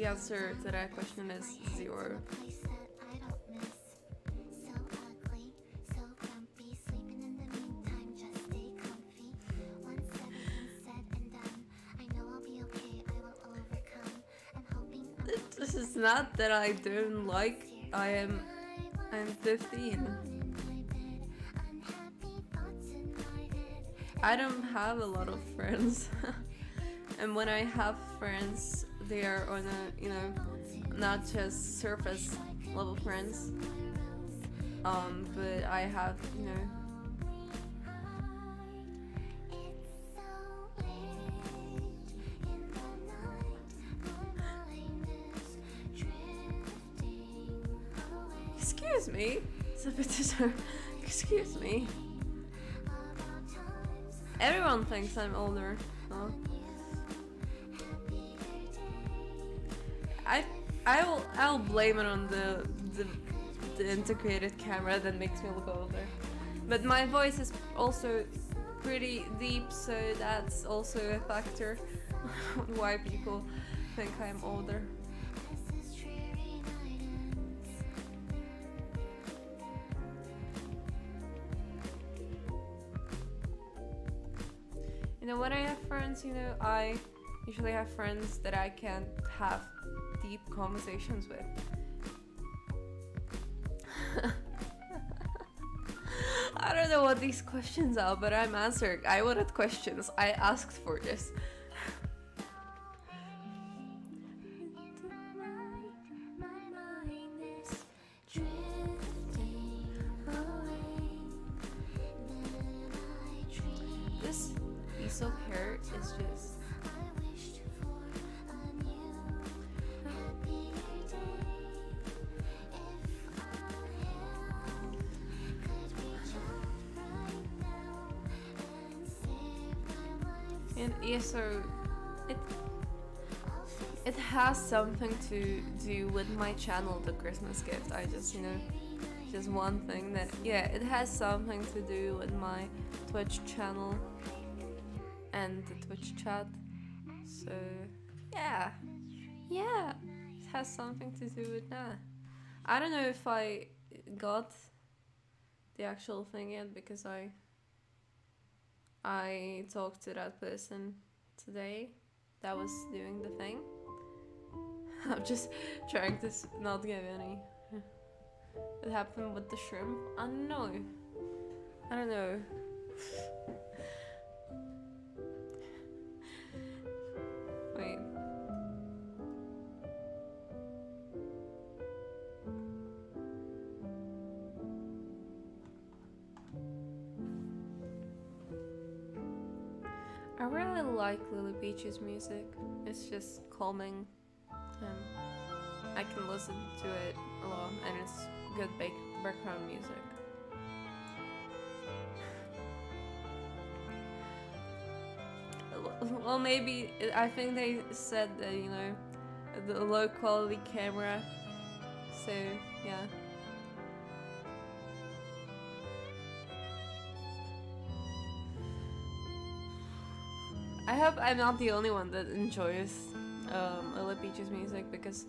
okay. answer to that question is zero. This is not that I don't like. I am. I'm 15. in my bed. Unhappy thoughts in my head. I don't have a lot of friends. *laughs* and when I have friends, they are on a, you know, not just surface level friends. Um, but I have, you know, excuse me. *laughs* Excuse me. Everyone thinks I'm older. Huh? when you happier day. I I will I'll blame it on the the, the integrated camera that makes me look older. But my voice is also pretty deep, so that's also a factor *laughs* why people think I'm older. You know, when I have friends, you know, I usually have friends that I can't have deep conversations with. *laughs* I don't know what these questions are, but I'm answering. I wanted questions. I asked for this. Do with my channel, the Christmas gift. I just you know just one thing that yeah, it has something to do with my Twitch channel and the Twitch chat. So yeah, yeah, it has something to do with that. I don't know if I got the actual thing yet because I I talked to that person today that was doing the thing. *laughs* I'm just trying to not give any. It happened with the shrimp. I don't know. I don't know. *laughs* Wait. I really like Lily Beach's music. It's just calming I can listen to it a lot and it's good back- background music. *laughs* Well, maybe I think they said that you know the low quality camera, so yeah. I hope I'm not the only one that enjoys um, Peach's music because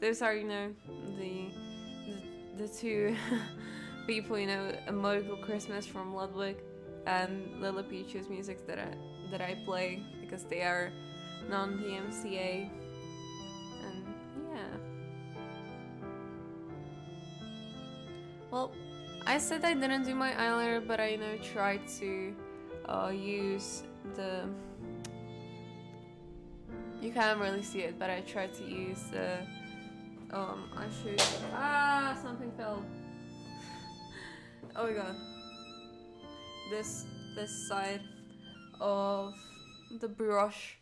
those are, you know, the the, the two *laughs* people, you know, a Mogul Christmas from Ludwig and Lily Peach's music that I that I play because they are non-DMCA and yeah. Well, I said I didn't do my eyeliner, but I you know tried to uh, use the you can't really see it, but I tried to use the. Um, I should. Ah, something fell. oh my god. This this side of the brush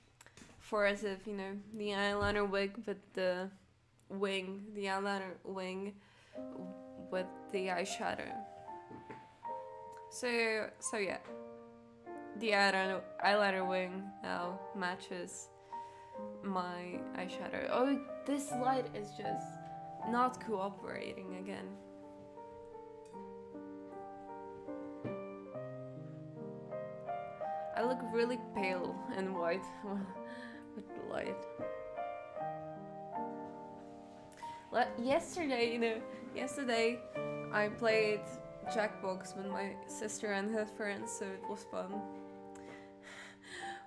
for as if you know the eyeliner wig with the wing, the eyeliner wing with the eyeshadow. So so yeah, the eyeliner eyeliner wing now matches my eyeshadow. Oh, this light is just not cooperating again. I look really pale and white *laughs* with the light. Le- yesterday, you know, yesterday I played Jackbox with my sister and her friends, so it was fun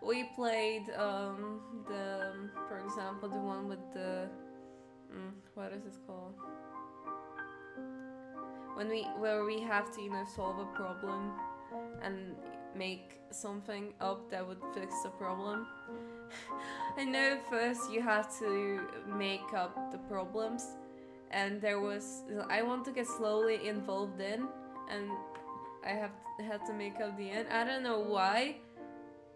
we played um, the, for example, the one with the, mm, what is it called? When we where we have to you know solve a problem and make something up that would fix the problem. *laughs* I know first you have to make up the problems, and there was I want to get slowly involved in, and I have had to make up the end. I don't know why.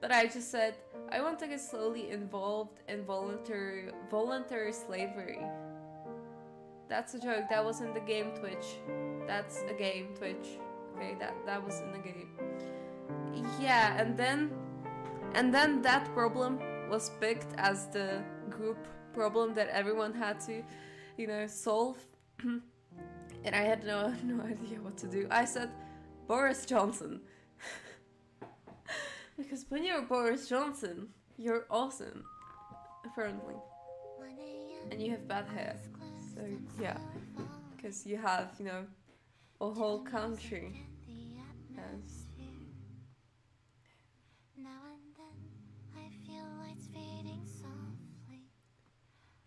But I just said I want to get slowly involved in voluntary voluntary slavery. That's a joke. That was in the game Twitch. That's a game Twitch. Okay, that that was in the game. Yeah, and then and then that problem was picked as the group problem that everyone had to you know, solve. *clears throat* and I had no *laughs* no idea what to do. I said Boris Johnson. *laughs* because when you're Boris Johnson, you're awesome. Apparently. And you have bad hair. So yeah. Because you have, you know, a whole country has Now and then I feel lights fading softly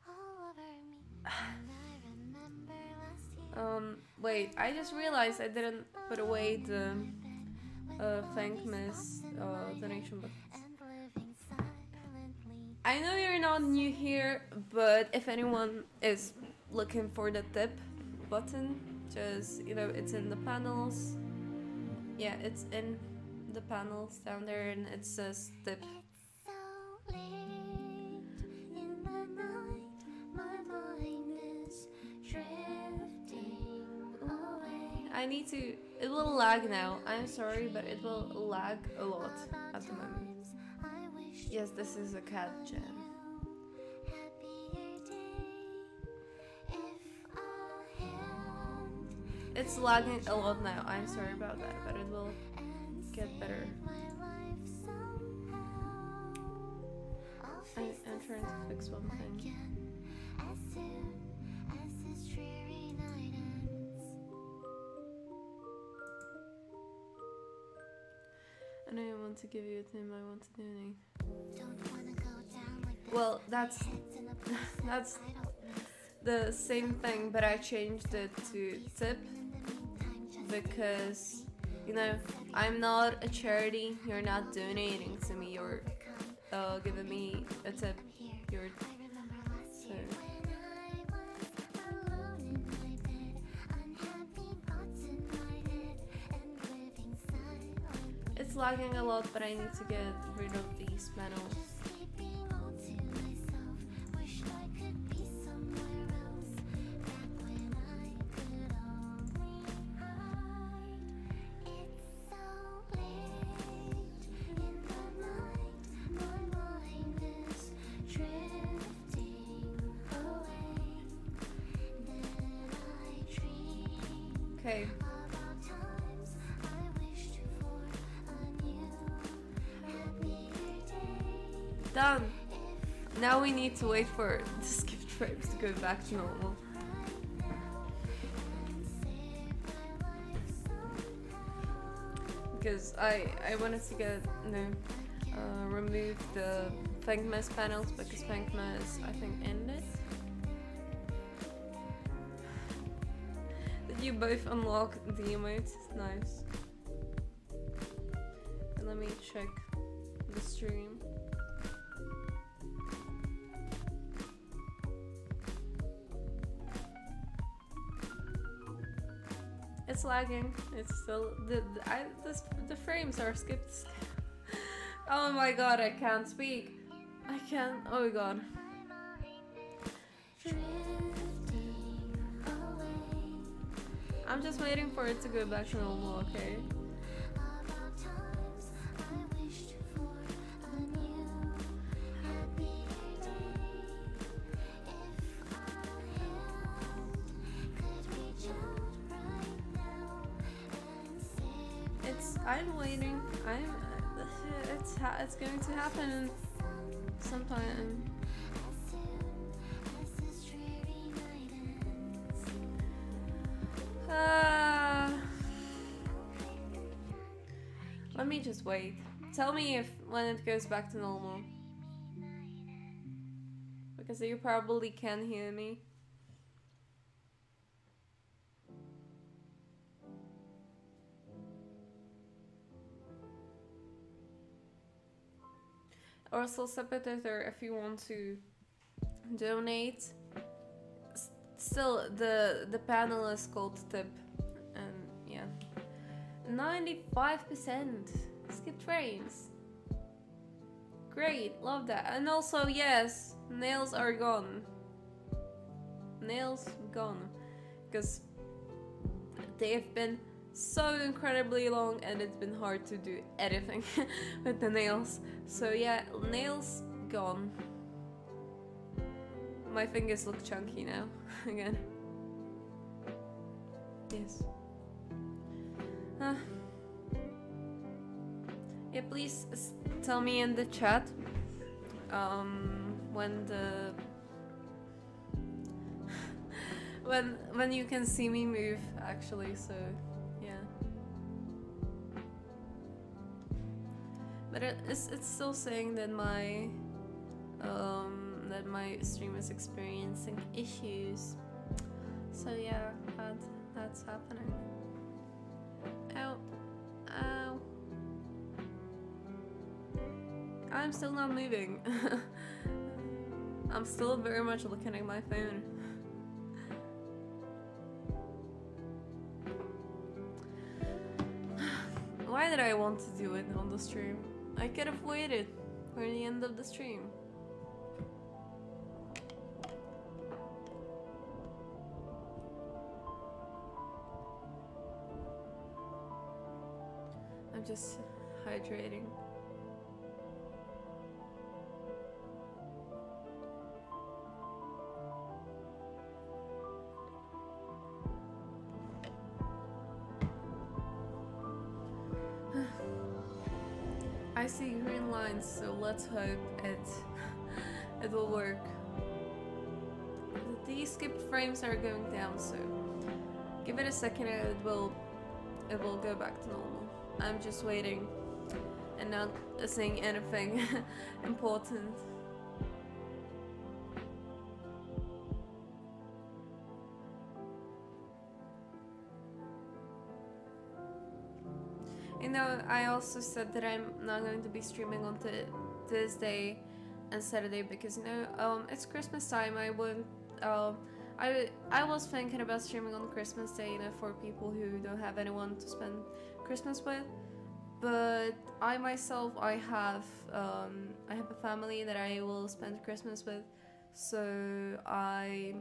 all over me. And I remember last year. Um, wait, I just realized I didn't put away the uh, thank Miss uh, donation silently. I know you're not new here, but if anyone is looking for the tip button, just, you know, it's in the panels. Yeah, it's in the panels down there and it says tip. I need to. It will lag now. I'm sorry, but it will lag a lot at the moment. Yes, this is a cat jam. It's lagging a lot now. I'm sorry about that, but it will get better. my life somehow. I'll I, face I'm trying to fix one thing. I I want to give you a tip. I want to donate. Don't wanna go down like. Well, that's Heads in a place that that's don't the same thing, but I changed it to tip In the meantime, just because you know I'm not a charity. You're not donating to me. You're uh, giving me a tip. You're lagging a lot, but I need to get rid of these panels. To wait for the skipped frames to go back to normal. Because I I wanted to get you know uh, remove the Fangmas panels because Fangmas I think ended. Did you both unlock the emotes? Nice. And let me check the stream. Lagging. It's still the the, I, the, the frames are skipped. *laughs* oh my god, I can't speak. I can't. Oh my god. I'm just waiting for it to go back to normal. Okay. just wait. Tell me if when it goes back to normal. Because you probably can hear me. Also, Sepetitor, if you want to donate. S still, the, the panel is called Tip. And yeah. 95%! Skip trains. Great, love that. And also, yes, nails are gone. Nails gone. Because they've been so incredibly long and it's been hard to do anything *laughs* with the nails. So yeah, nails gone. My fingers look chunky now, *laughs* again. Yes yeah, please tell me in the chat um, when the *laughs* when when you can see me move actually. So yeah. But it, it's it's still saying that my um, that my stream is experiencing issues. So yeah, that that's happening. Ow, ow. I'm still not moving. *laughs* I'm still very much looking at my phone. *sighs* Why did I want to do it on the stream? I could have waited for the end of the stream. I'm just hydrating. So let's hope it *laughs* it will work. The skip frames are going down, so give it a second and it will it will go back to normal. I'm just waiting and not saying anything *laughs* important. Also said that I'm not going to be streaming on th- Thursday and Saturday because you know, um, it's Christmas time. I wouldn't. Um, I I was thinking about streaming on Christmas Day, you know, for people who don't have anyone to spend Christmas with. But I myself, I have um, I have a family that I will spend Christmas with, so I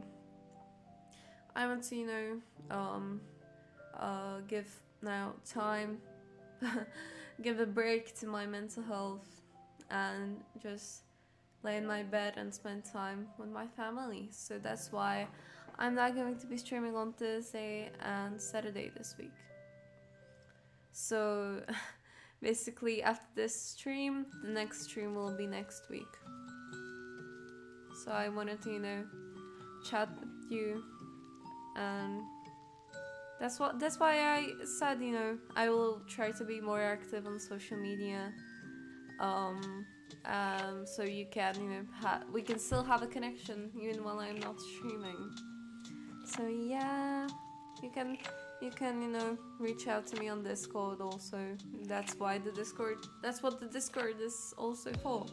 I want to you know um, uh, give now time *laughs* give a break to my mental health and just lay in my bed and spend time with my family. So that's why I'm not going to be streaming on Thursday and Saturday this week. So *laughs* basically, after this stream, the next stream will be next week. So I wanted to, you know, chat with you and that's what that's why I said, you know, I will try to be more active on social media. Um um so you can, you know, we can still have a connection even while I'm not streaming. So yeah, you can you can, you know, reach out to me on Discord also. That's why the Discord that's what the Discord is also for.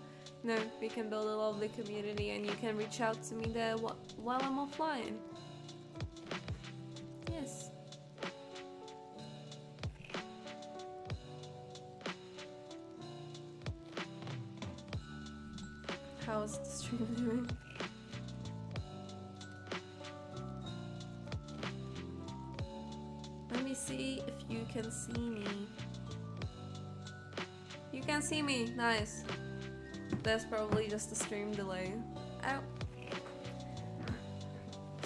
You know, we can build a lovely community and you can reach out to me there while I'm offline. Let me see if you can see me. You can see me, nice. That's probably just a stream delay. Ow.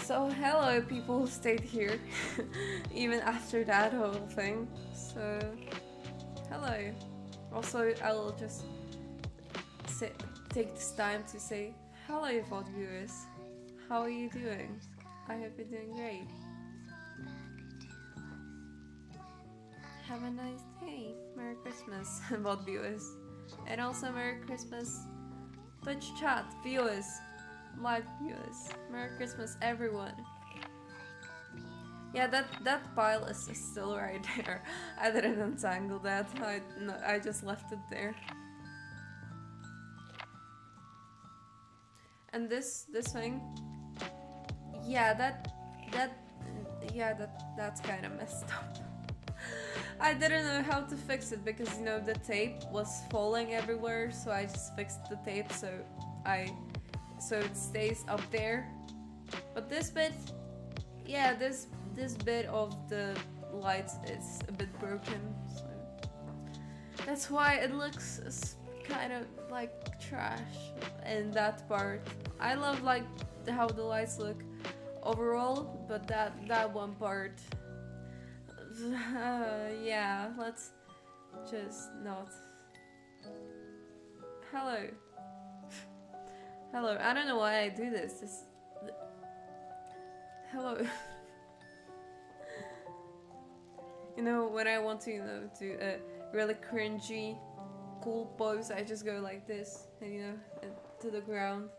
So hello people who stayed here *laughs* even after that whole thing. So hello. Also I'll just say, take this time to say hello VOD viewers. How are you doing? I hope you're doing great. Have a nice day. Merry Christmas, *laughs* VOD viewers. And also Merry Christmas Twitch chat viewers, live viewers. Merry Christmas everyone. Yeah, that that pile is still right *laughs* there. I didn't untangle that. I no, I just left it there. And this this thing, yeah, that that yeah that that's kind of messed up. *laughs* I didn't know how to fix it because you know the tape was falling everywhere, so I just fixed the tape so I so it stays up there. But this bit, yeah, this this bit of the lights is a bit broken, so that's why it looks kind of like trash in that part. I love like how the lights look overall, but that that one part, uh, *laughs* yeah, let's just not. Hello. Hello. I don't know why I do this. This. Hello. *laughs* you know when I want to, you know, do a really cringy, cool pose, I just go like this, and you know, and to the ground.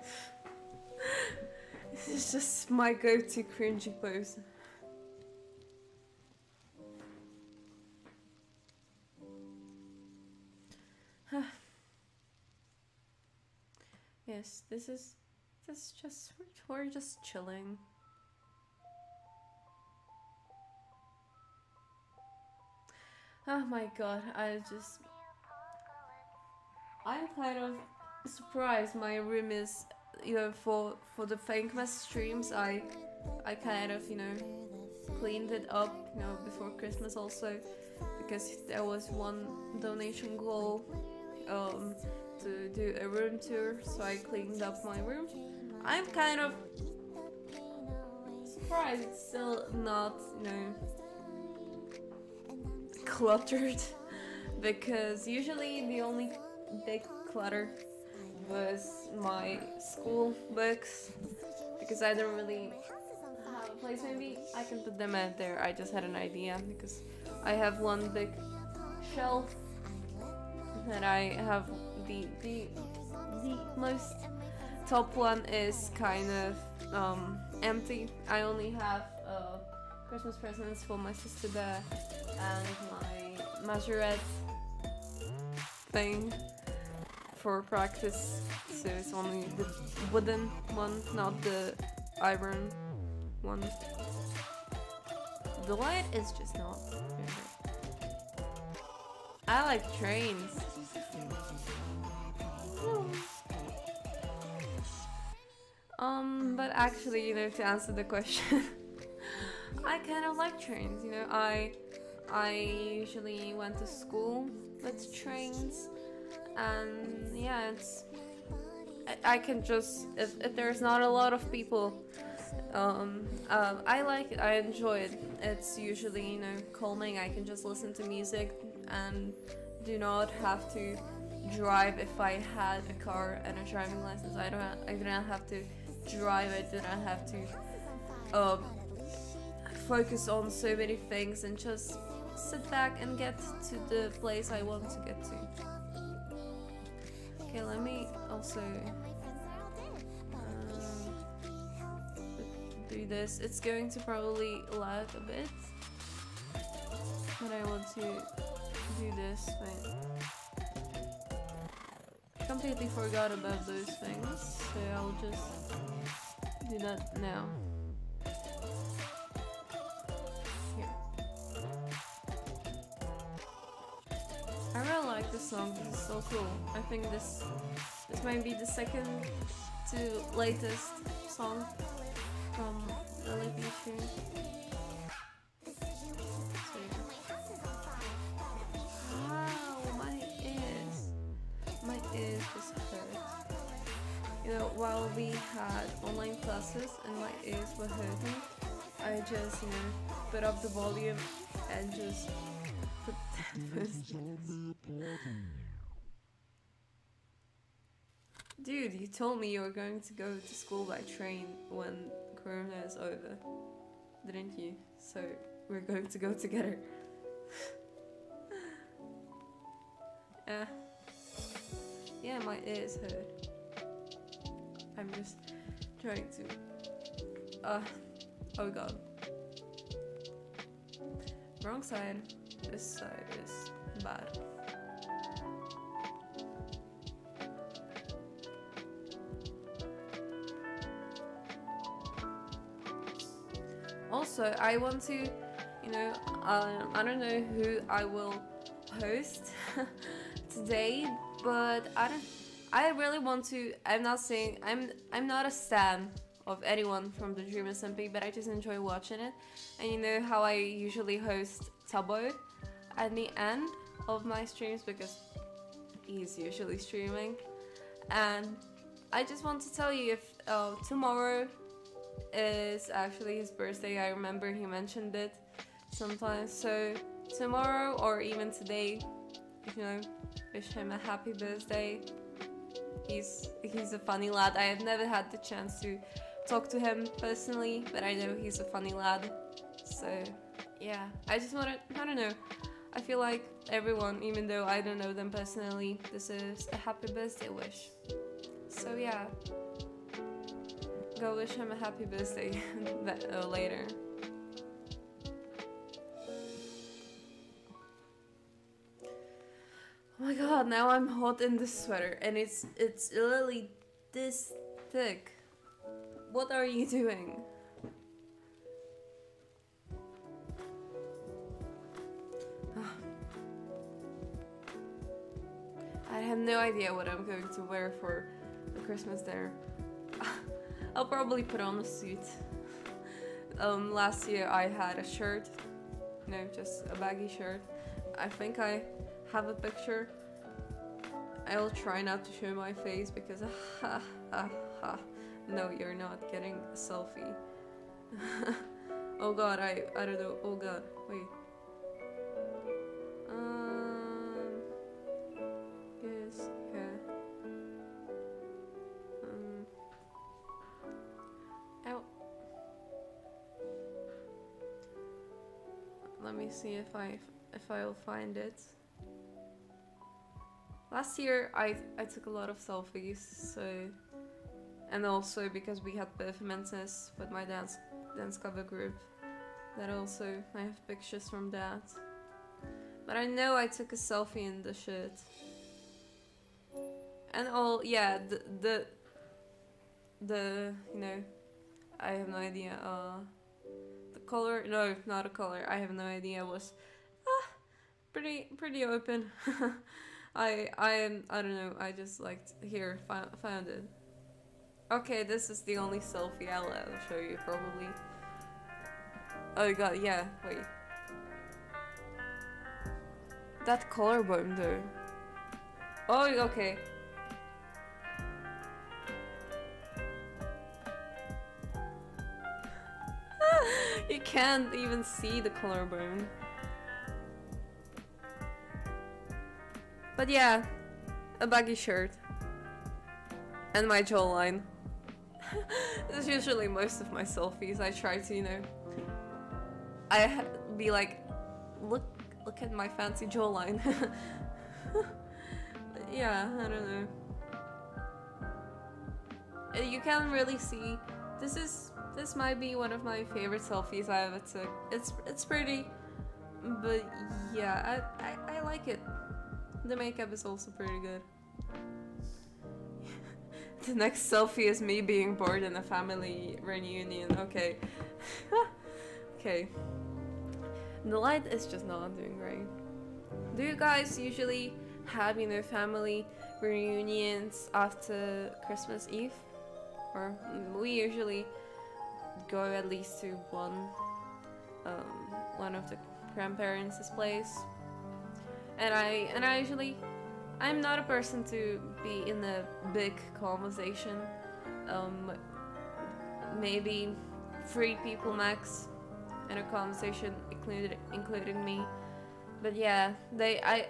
*laughs* this is just my go-to cringy pose. *sighs* yes, this is this is just we're just chilling. Oh my god, I just I'm kind of surprised my room is you know for for the Fankmas streams. I I kind of you know cleaned it up you know before Christmas also because there was one donation goal um to do a room tour so I cleaned up my room. I'm kind of surprised it's still not you know cluttered *laughs* because usually the only big clutter was my school books because I don't really have a place. Maybe I can put them out there. I just had an idea because I have one big shelf that I have the the the most top one is kind of um, empty. I only have uh, Christmas presents for my sister there and my majorette thing for practice. So it's only the wooden one, not the iron one. The light is just not. very- I like trains. Um, but actually, you know, to answer the question, *laughs* I kind of like trains. You know, I I usually went to school with trains, and yeah, it's I, I can just if, if there's not a lot of people, um, um, I like it. I enjoy it. It's usually you know calming. I can just listen to music and do not have to drive if I had a car and a driving license. I don't. I do not have to drive. I do not have to um, focus on so many things and just sit back and get to the place I want to get to. Okay, let me also um, do this. It's going to probably lag a bit, but I want to do this. I completely forgot about those things, so I'll just do that now. Really like this song. This is so cool. I think this this might be the second to latest song from Lippy tune. Wow, my ears. My ears just hurt. You know, while we had online classes and my ears were hurting, I just, you know, put up the volume and just Dude, you told me you were going to go to school by train when Corona is over, didn't you? So we're going to go together. yeah. *laughs* Yeah, my ears hurt. I'm just trying to. Uh, oh god. Wrong side. This side is bad. Also, I want to, you know, um, I don't know who I will host *laughs* today, but I don't. I really want to. I'm not saying I'm. I'm not a stan of anyone from the Dream SMP, but I just enjoy watching it. And you know how I usually host Tubbo at the end of my streams because he's usually streaming, and I just want to tell you if uh, tomorrow is actually his birthday. I remember he mentioned it sometimes. So tomorrow or even today, you know, wish him a happy birthday. He's he's a funny lad. I have never had the chance to talk to him personally, but I know he's a funny lad. So yeah, I just want to. I don't know. I feel like everyone, even though I don't know them personally, this is a happy birthday wish. So yeah, go wish him a happy birthday *laughs* that, uh, later. Oh my god, now I'm hot in this sweater and it's it's literally this thick. What are you doing? Have no idea what I'm going to wear for the Christmas dinner. *laughs* I'll probably put on a suit. Um, last year I had a shirt, no, just a baggy shirt. I think I have a picture. I'll try not to show my face because ha ha ha. No, you're not getting a selfie. *laughs* oh god, I I don't know. Oh god, wait. Me see if I if I'll find it. Last year I I took a lot of selfies, so and also because we had performances with my dance dance cover group. That also I have pictures from that. But I know I took a selfie in the shirt. And all yeah, the the the you know I have no idea, uh color no, not a color, I have no idea was ah pretty pretty open. *laughs* I I am I don't know. I just liked here found found it. Okay, this is the only selfie I'll, I'll show you probably. Oh god, yeah. Wait. That collarbone though. Oh, okay. You can't even see the collarbone. But yeah, a baggy shirt. And my jawline. *laughs* That's usually most of my selfies. I try to, you know, I be like, look, look at my fancy jawline. *laughs* yeah, I don't know. Uh, You can't really see. This is this might be one of my favorite selfies I ever took. It's it's pretty, but yeah, I I, I like it. The makeup is also pretty good. *laughs* the next selfie is me being bored in a family reunion. Okay. *laughs* okay. The light is just not doing great. Do you guys usually have, you know, family reunions after Christmas Eve? Or we usually go at least to one um, one of the grandparents' place and I and I usually I'm not a person to be in a big conversation. Um, maybe three people max in a conversation, included including me. But yeah, they I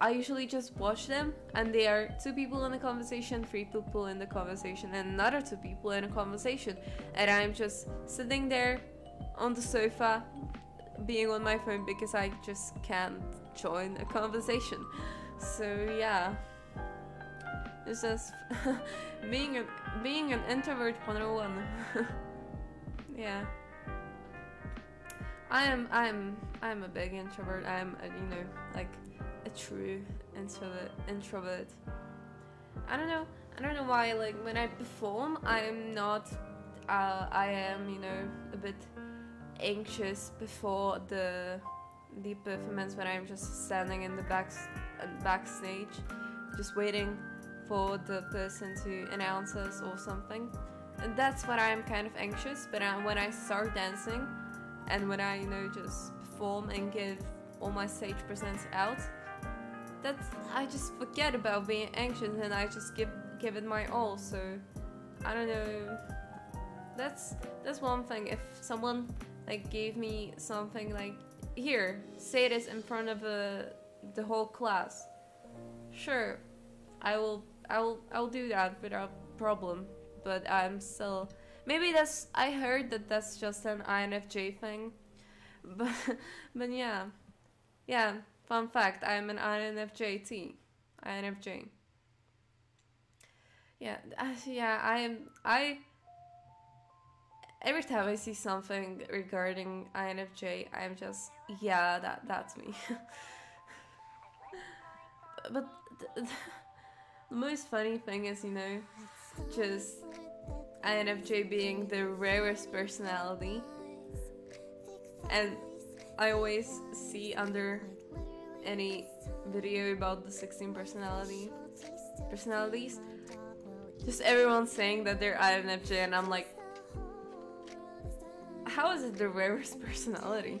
I usually just watch them, and they are two people in a conversation, three people in the conversation, and another two people in a conversation, and I'm just sitting there on the sofa, being on my phone because I just can't join a conversation. So yeah, it's just *laughs* being a being an introvert 101. *laughs* yeah. I am I'm I'm a big introvert. I'm a, you know like a true introvert introvert. I don't know. I don't know why like when I perform I'm not uh, I am you know a bit anxious before the the performance when I'm just standing in the back backstage just waiting for the person to announce us or something. And that's when I'm kind of anxious, but uh, when I start dancing and when I, you know, just perform and give all my stage presence out, that's I just forget about being anxious and I just give give it my all. So I don't know. That's that's one thing. If someone like gave me something like here, say this in front of the the whole class. Sure, I will I will I will do that without problem. But I'm still maybe that's I heard that that's just an INFJ thing. *laughs* But but yeah. Yeah, fun fact, I'm an INFJ T. INFJ. Yeah, uh, yeah, I am I every time I see something regarding INFJ, I'm just yeah, that that's me. *laughs* but th- th- the most funny thing is, you know, just INFJ being the rarest personality, and I always see under any video about the 16 personality personalities, just everyone saying that they're INFJ, and I'm like, how is it the rarest *laughs* personality?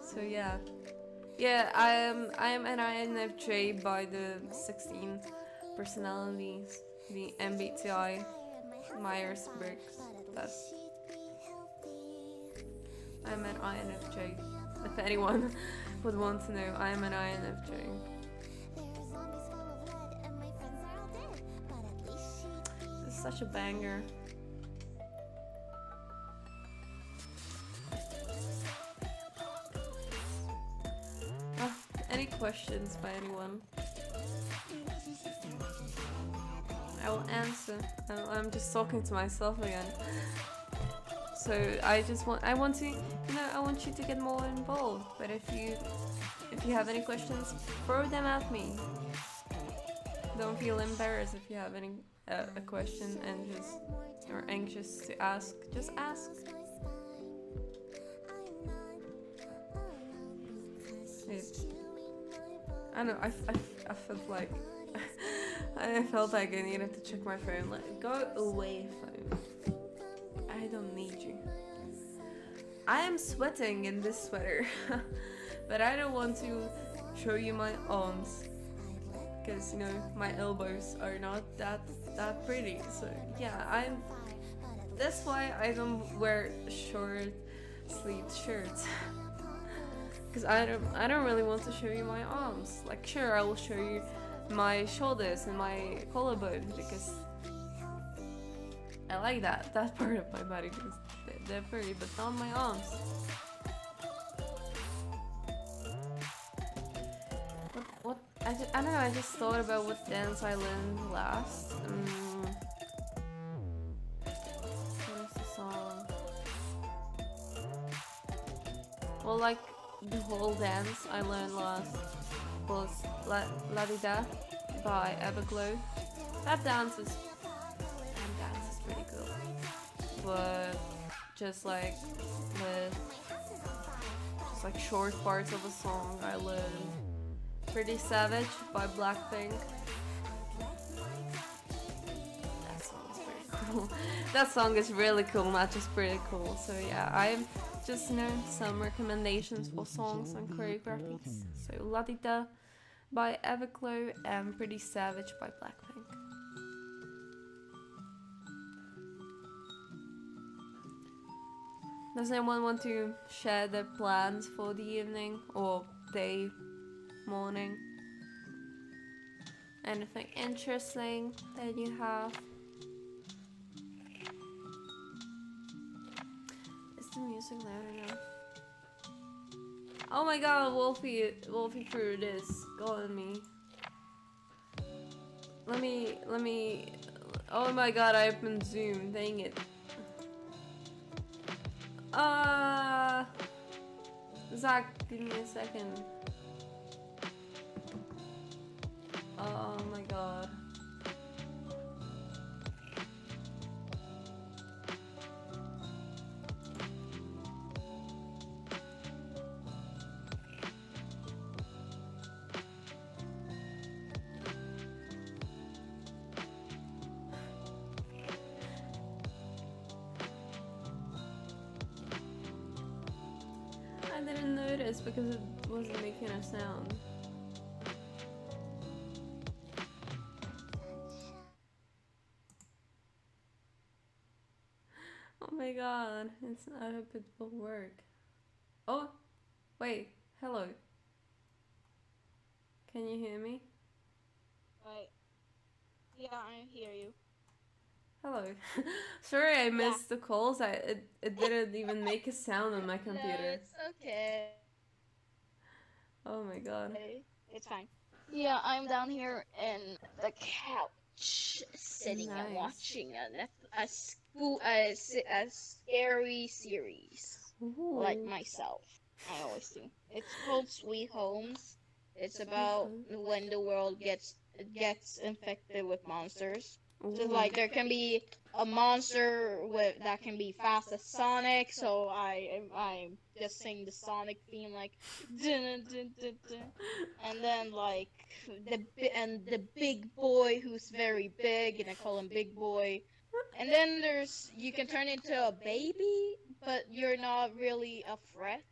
So yeah, yeah, I am I am an INFJ by the 16 personalities, the MBTI Myers Briggs. That's I'm an INFJ. If anyone *laughs* would want to know, I am an INFJ. This is such a banger. Ah, any questions by anyone? I will answer. I'm just talking to myself again. So I just want I want to you know I want you to get more involved. But if you if you have any questions, throw them at me. Don't feel embarrassed if you have any uh, a question and just or anxious to ask. Just ask. It- I know. I, I, I felt like *laughs* I felt like I needed to check my phone. Like, go away, phone. I am sweating in this sweater, *laughs* but I don't want to show you my arms because you know my elbows are not that that pretty. So yeah, I'm. That's why I don't wear short sleeved shirts. *laughs* Cause I don't, I don't really want to show you my arms. Like, sure, I will show you my shoulders and my collarbone because I like that that part of my body pretty, but not my arms. What? What? I, ju- I don't know. I just thought about what dance I learned last. Um, what is the song? Well, like the whole dance I learned last was La, La Da by Everglow. That dance is that dance is pretty cool. But just like with just like short parts of a song I learned Pretty Savage by Blackpink. That song is pretty cool. *laughs* that song is really cool, not just pretty cool. So yeah, I'm just know some recommendations for songs and choreographies. So La Di Da by Everglow and Pretty Savage by Blackpink. Does anyone want to share their plans for the evening or day, morning? Anything interesting that you have? Is the music loud enough? Oh my god, Wolfie, Wolfie threw this. Go on me. Let me, let me. Oh my god, I opened Zoom. Dang it. Uh. Zach, give me a second. Oh my god. Didn't because it wasn't making a sound. *gasps* Oh my god, it's not how it will work. Oh, wait. Hello. Can you hear me? Right. Yeah, I hear you. Hello. *laughs* Sorry I missed the calls. I it, it didn't even make a sound on my *laughs* No, computer. it's okay. Oh my god. It's fine. Yeah, I'm down here in the couch, sitting and watching a a, spoo- a, a scary series, like myself. I always do. It's called Sweet Homes. It's about when the world gets gets infected with monsters. Like there can be a monster with that can be fast as Sonic, so I I just sing the Sonic theme like *laughs* dun, dun, dun, and then like the and the big boy who's very big and I call him Big Boy. And then there's you can turn into a baby, but you're not really a threat.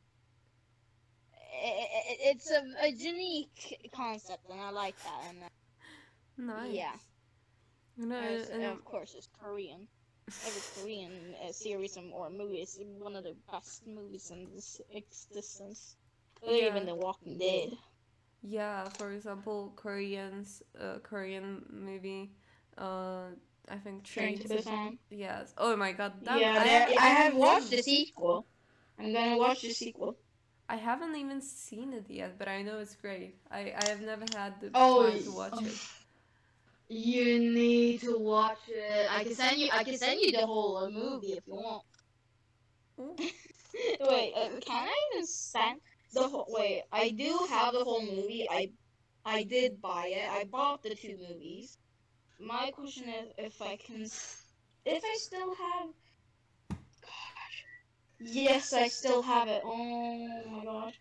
It's a, a unique concept, and I like that. And uh, nice. yeah. You know, and it's- and and- of course, it's Korean. Every Korean uh, series or movie is one of the best movies in this existence. Yeah. Even The Walking Dead. Yeah, for example, Koreans, uh, Korean movie, uh, I think Train to Busan. Yes. Oh my god, that yeah, I, I, I have watched the sequel. I'm gonna watch the sequel. I haven't even seen it yet, but I know it's great. I I have never had the Oh, time to watch it. You need to watch it. I can send you. I can send you the whole uh, movie if you want. Wait, uh, can I even send the whole? Wait, I do have the whole movie. I, I did buy it. I bought the two movies. My question is if I can, if I still have. Gosh. Yes, I still have it. Oh my gosh.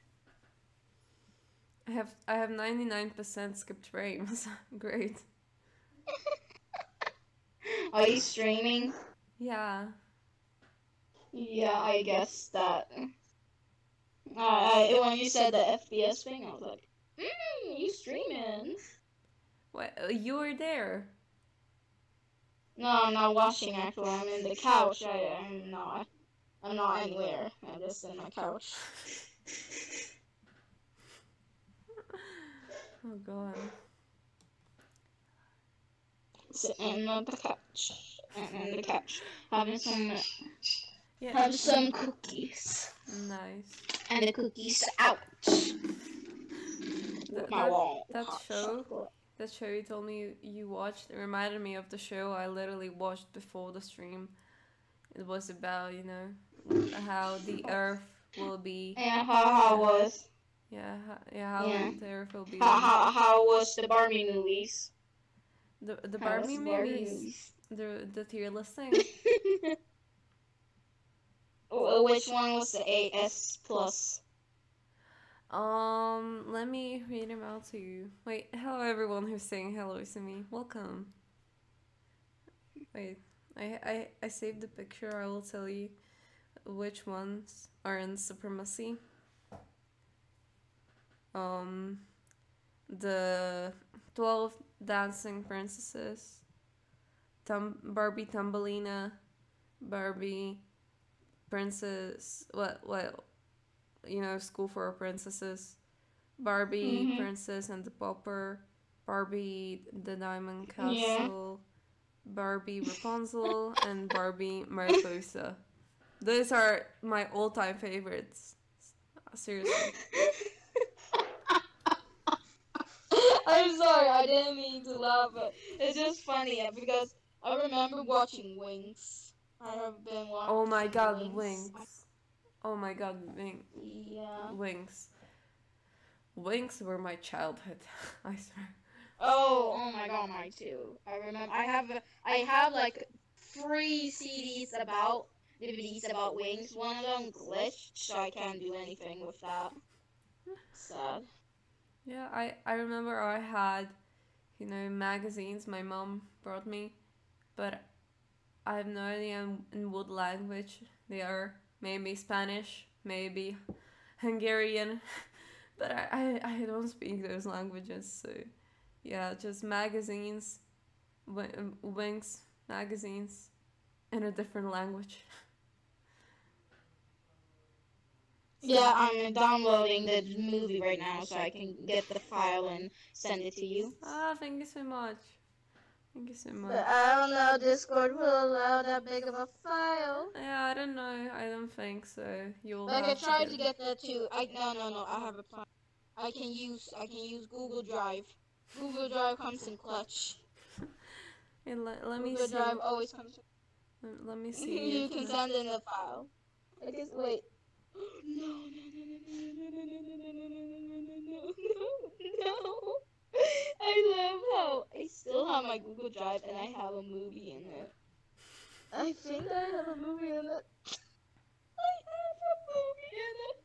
I have I have ninety nine percent skipped frames. *laughs* great. Are you streaming? Yeah. Yeah, I guess that. Uh, when you said the FPS thing, I was like, mm, you streaming? What? uh, You were there. No, I'm not watching actually. I'm in the couch. I, I'm not. I'm not anywhere. I'm just in my couch. *laughs* Oh god. Sitting on the couch. On the mm-hmm. couch. Having some Yeah. have some cookies. Nice. And the cookies out. Th- My that, that show? that show you told me you, you watched it reminded me of the show I literally watched before the stream. It was about you know how the Earth will be. Yeah, how, how was Yeah, ho- yeah, how Yeah. the Earth will be. how, how, how was the Barbie movies? The the was Barbie movies. The the tier listing. Wh- Which one was the AS plus? Um, let me read them out to you. Wait, hello everyone who's saying hello to me. Welcome. Wait, I I I saved the picture. I will tell you which ones are in supremacy. Um, the twelve dancing princesses. Tum- Barbie Thumbelina, Barbie Princess. What what you know, School for Princesses, Barbie, Mhm. Princess and the Pauper, Barbie, the Diamond Yeah. Castle, Barbie, Rapunzel, and Barbie, Mariposa. Those are my all-time favorites. Seriously. *laughs* I'm sorry, I didn't mean to laugh, but it's just funny because I remember watching Winx. I have been watching. Oh my god, Winx. Oh my god, Wing- Yeah. Winx. Winx were my childhood, *laughs* I swear. Oh, oh my god, mine too. I remember. I have, I have like three CDs about DVDs about Winx. One of them glitched, so I can't do anything with that. Sad. Yeah, I, I remember I had, you know, magazines my mom brought me, but I have no idea in, what language they are. Maybe Spanish, maybe Hungarian, *laughs* but I, I, I don't speak those languages, so yeah, just magazines, wi- uh, Winx magazines in a different language. *laughs* Yeah, I'm downloading the movie right now so I can get the file and send it to you. Ah, thank you so much. Thank you so much. But I don't know Discord will allow that big of a file. Yeah, I don't know. I don't think so. You'll Like I have tried to get. get that too. I no no no. I have a plan. I can use I can use Google Drive. Google Drive comes in clutch. *laughs* Yeah, let, let me Google see. Drive always comes. Let, let me *laughs* see. you can send in the file. I guess wait no, no, no, no. no, no, no, no, no, no, no, no, no, no, no. I love how I still have my Google Drive and I have a movie in it. I think I have a movie in it. I have a movie in it.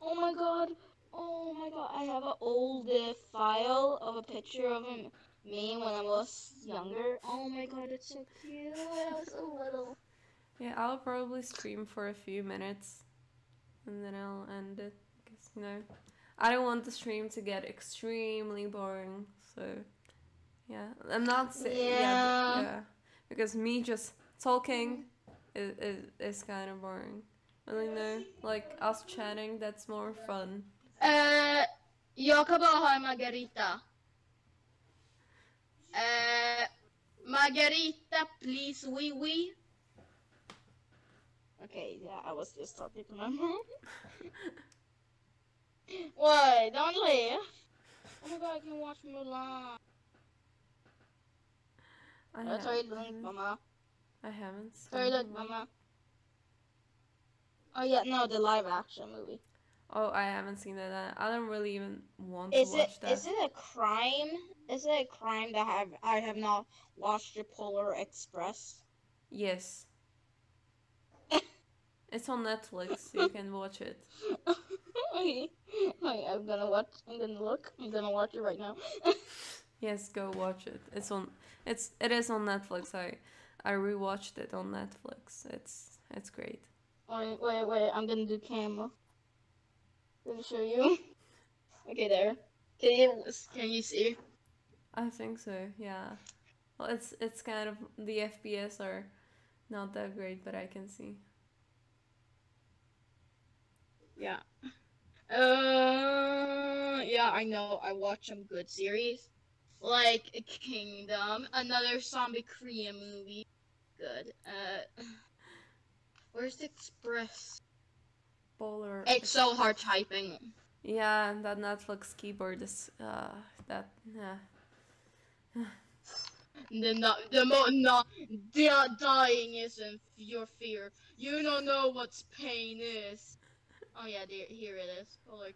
Oh my god. Oh my god. I have an old uh, file of a picture of me when I was younger. Oh my god, it's so cute. I was so little. Yeah, I'll probably stream for a few minutes, and then I'll end it. Cause you know, I don't want the stream to get extremely boring. So, yeah, I'm not saying yeah, Yeah. yeah, because me just talking is is, is kind of boring. But you know, like us chatting, that's more fun. Uh, jag kan bara ha en margarita. Eh, margarita, please, oui, oui. Okay, yeah, I was just talking to my mom. *laughs* what? Don't leave. Oh my god, I can watch Mulan. I, tar ju have, lugnt. I haven't. Ta det seen lugnt, it. mamma. Oh yeah, no, the live action movie. Oh, I haven't seen that. I- I don't really even want Is to it watch that. is it a crime? Is it a crime that have I have not watched the Polar Express? Yes. It's on Netflix. You can watch it. *laughs* okay. Okay, I'm gonna watch. I'm gonna look. I'm gonna watch it right now. *laughs* Yes, go watch it. It's on. It's it is on Netflix. I I rewatched it on Netflix. It's it's great. wait, wait, wait. I'm gonna do camera. Gonna show you. *laughs* Okay, there. Can you can you see? I think so. Yeah. Well, it's it's kind of the FPS are not that great, but I can see. Yeah. Uh, yeah, I know. I watch some good series, like Kingdom, another zombie Korean movie. Good. Uh, where's Express? Bowler. It's so hard typing. Yeah, and that Netflix keyboard is uh that yeah. The not the mo not di- dying isn't your fear. You don't know what pain is. Oh yeah, there, here it is. Polar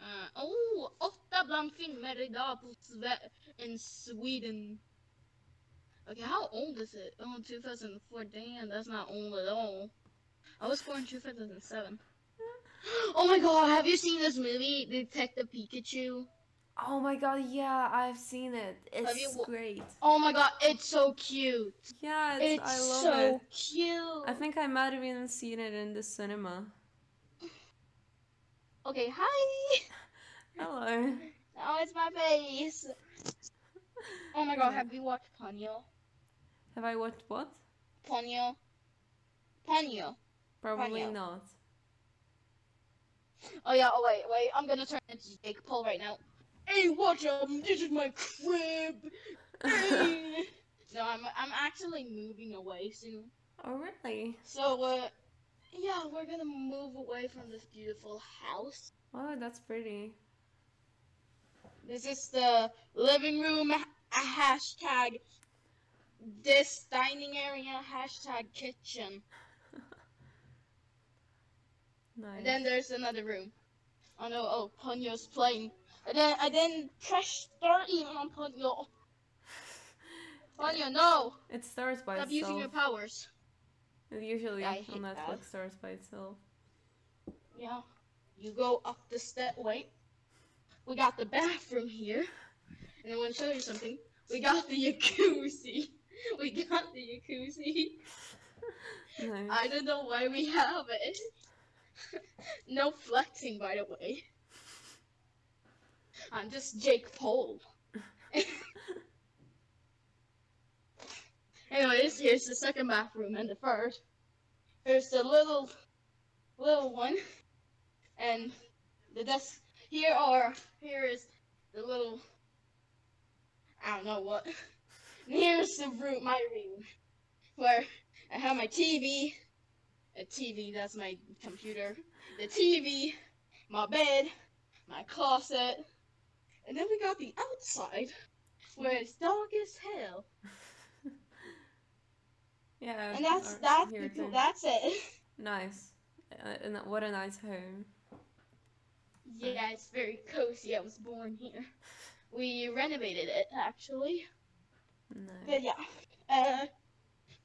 Uh, oh, åtta bland filmer idag på Sve- in Sweden. Okay, how old is it? Oh, 2004. Damn, that's not old at all. I was born in 2007. *gasps* Oh my god, have you seen this movie, Detective Pikachu? Oh my god, yeah, I've seen it. It's you great. Oh my god, it's so cute. Yeah, it's, It's I love so it. cute. I think I might have even seen it in the cinema. Okay, hi. *laughs* Hello. Oh, it's my face. Oh my god, have you watched Ponyo? Have I watched what? Ponyo? Ponyo. Probably Ponyo. not. Oh yeah, oh wait, wait, I'm gonna turn it to Jake Paul right now. Hey, watch out, this is my crib. *laughs* No, I'm, I'm actually moving away soon. Oh really? So, uh, yeah, we're gonna move away from this beautiful house. Oh, that's pretty. This is the living room ha- hashtag this dining area hashtag kitchen. Nice. *laughs* And then there's another room. Oh no, oh Ponyo's playing. And then I didn't press start even on Ponyo. Ponyo, no! it starts by Stop using your powers. It usually I on hate Netflix that. starts by itself. Yeah. You go up the step wait. We got the bathroom here. And I wanna show you something. We got the jacuzzi. *laughs* We got the jacuzzi. *laughs* Nice. I don't know why we have it. *laughs* no flexing, by the way. I'm just Jake Paul. *laughs* Anyways, here's the second bathroom and the first. Here's the little, little one, and the desk. Here are here is the little. I don't know what. Here's the room, my room, where I have my TV. A TV, that's my computer. The TV, my bed, my closet, and then we got the outside, where it's dark as hell. *laughs* Yeah. And that's that's the- that's it. *laughs* nice. Uh, and what a nice home. Yeah, it's very cozy. I was born here. We renovated it actually. Nice. But yeah. Uh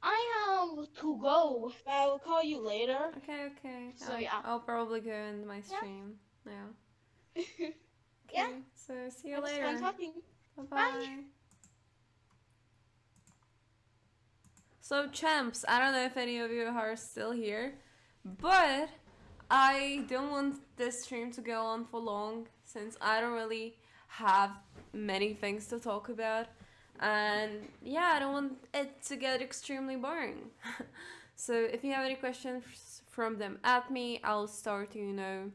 I have to go. but I will call you later. Okay, okay. So, I'll, yeah. I'll probably go in my stream. Yeah. *laughs* Yeah. Okay, So see you later. fun talking. Bye bye. So champs, I don't know if any of you are still here, but I don't want this stream to go on for long since I don't really have many things to talk about. And yeah, I don't want it to get extremely boring. *laughs* so if you have any questions from them at me, I'll start, you know,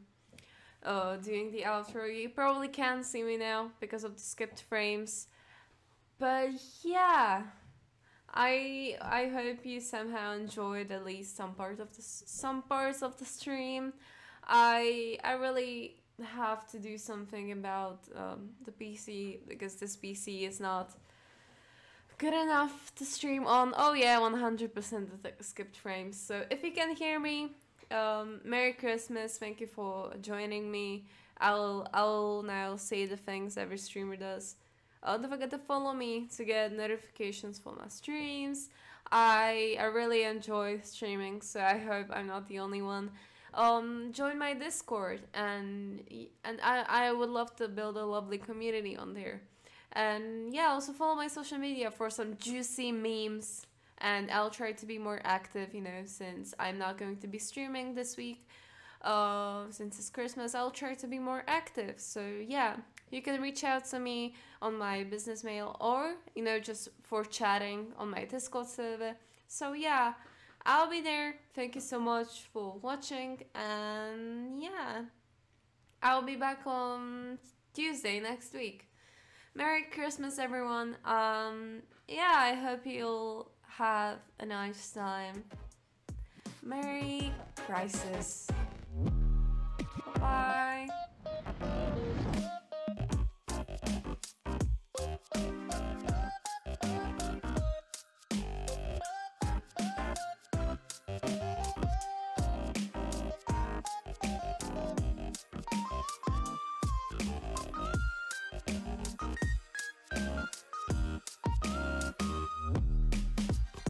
uh, doing the outro. You probably can't see me now because of the skipped frames. But yeah, I I hope you somehow enjoyed at least some part of the some parts of the stream. I I really have to do something about um, the PC because this PC is not good enough to stream on. Oh yeah, one hundred percent of the skipped frames. So if you can hear me, um, Merry Christmas! Thank you for joining me. I'll I'll now say the things every streamer does. Uh, don't forget to follow me to get notifications for my streams. I I really enjoy streaming, so I hope I'm not the only one. Um, join my Discord, and and I I would love to build a lovely community on there. And yeah, also follow my social media for some juicy memes. And I'll try to be more active, you know, since I'm not going to be streaming this week. Uh, since it's Christmas, I'll try to be more active. So yeah, you can reach out to me on my business mail or you know just for chatting on my Discord server. So yeah, I'll be there. Thank you so much for watching, and yeah, I'll be back on Tuesday next week. Merry Christmas, everyone. Um, yeah, I hope you'll have a nice time. Merry Crisis. Bye.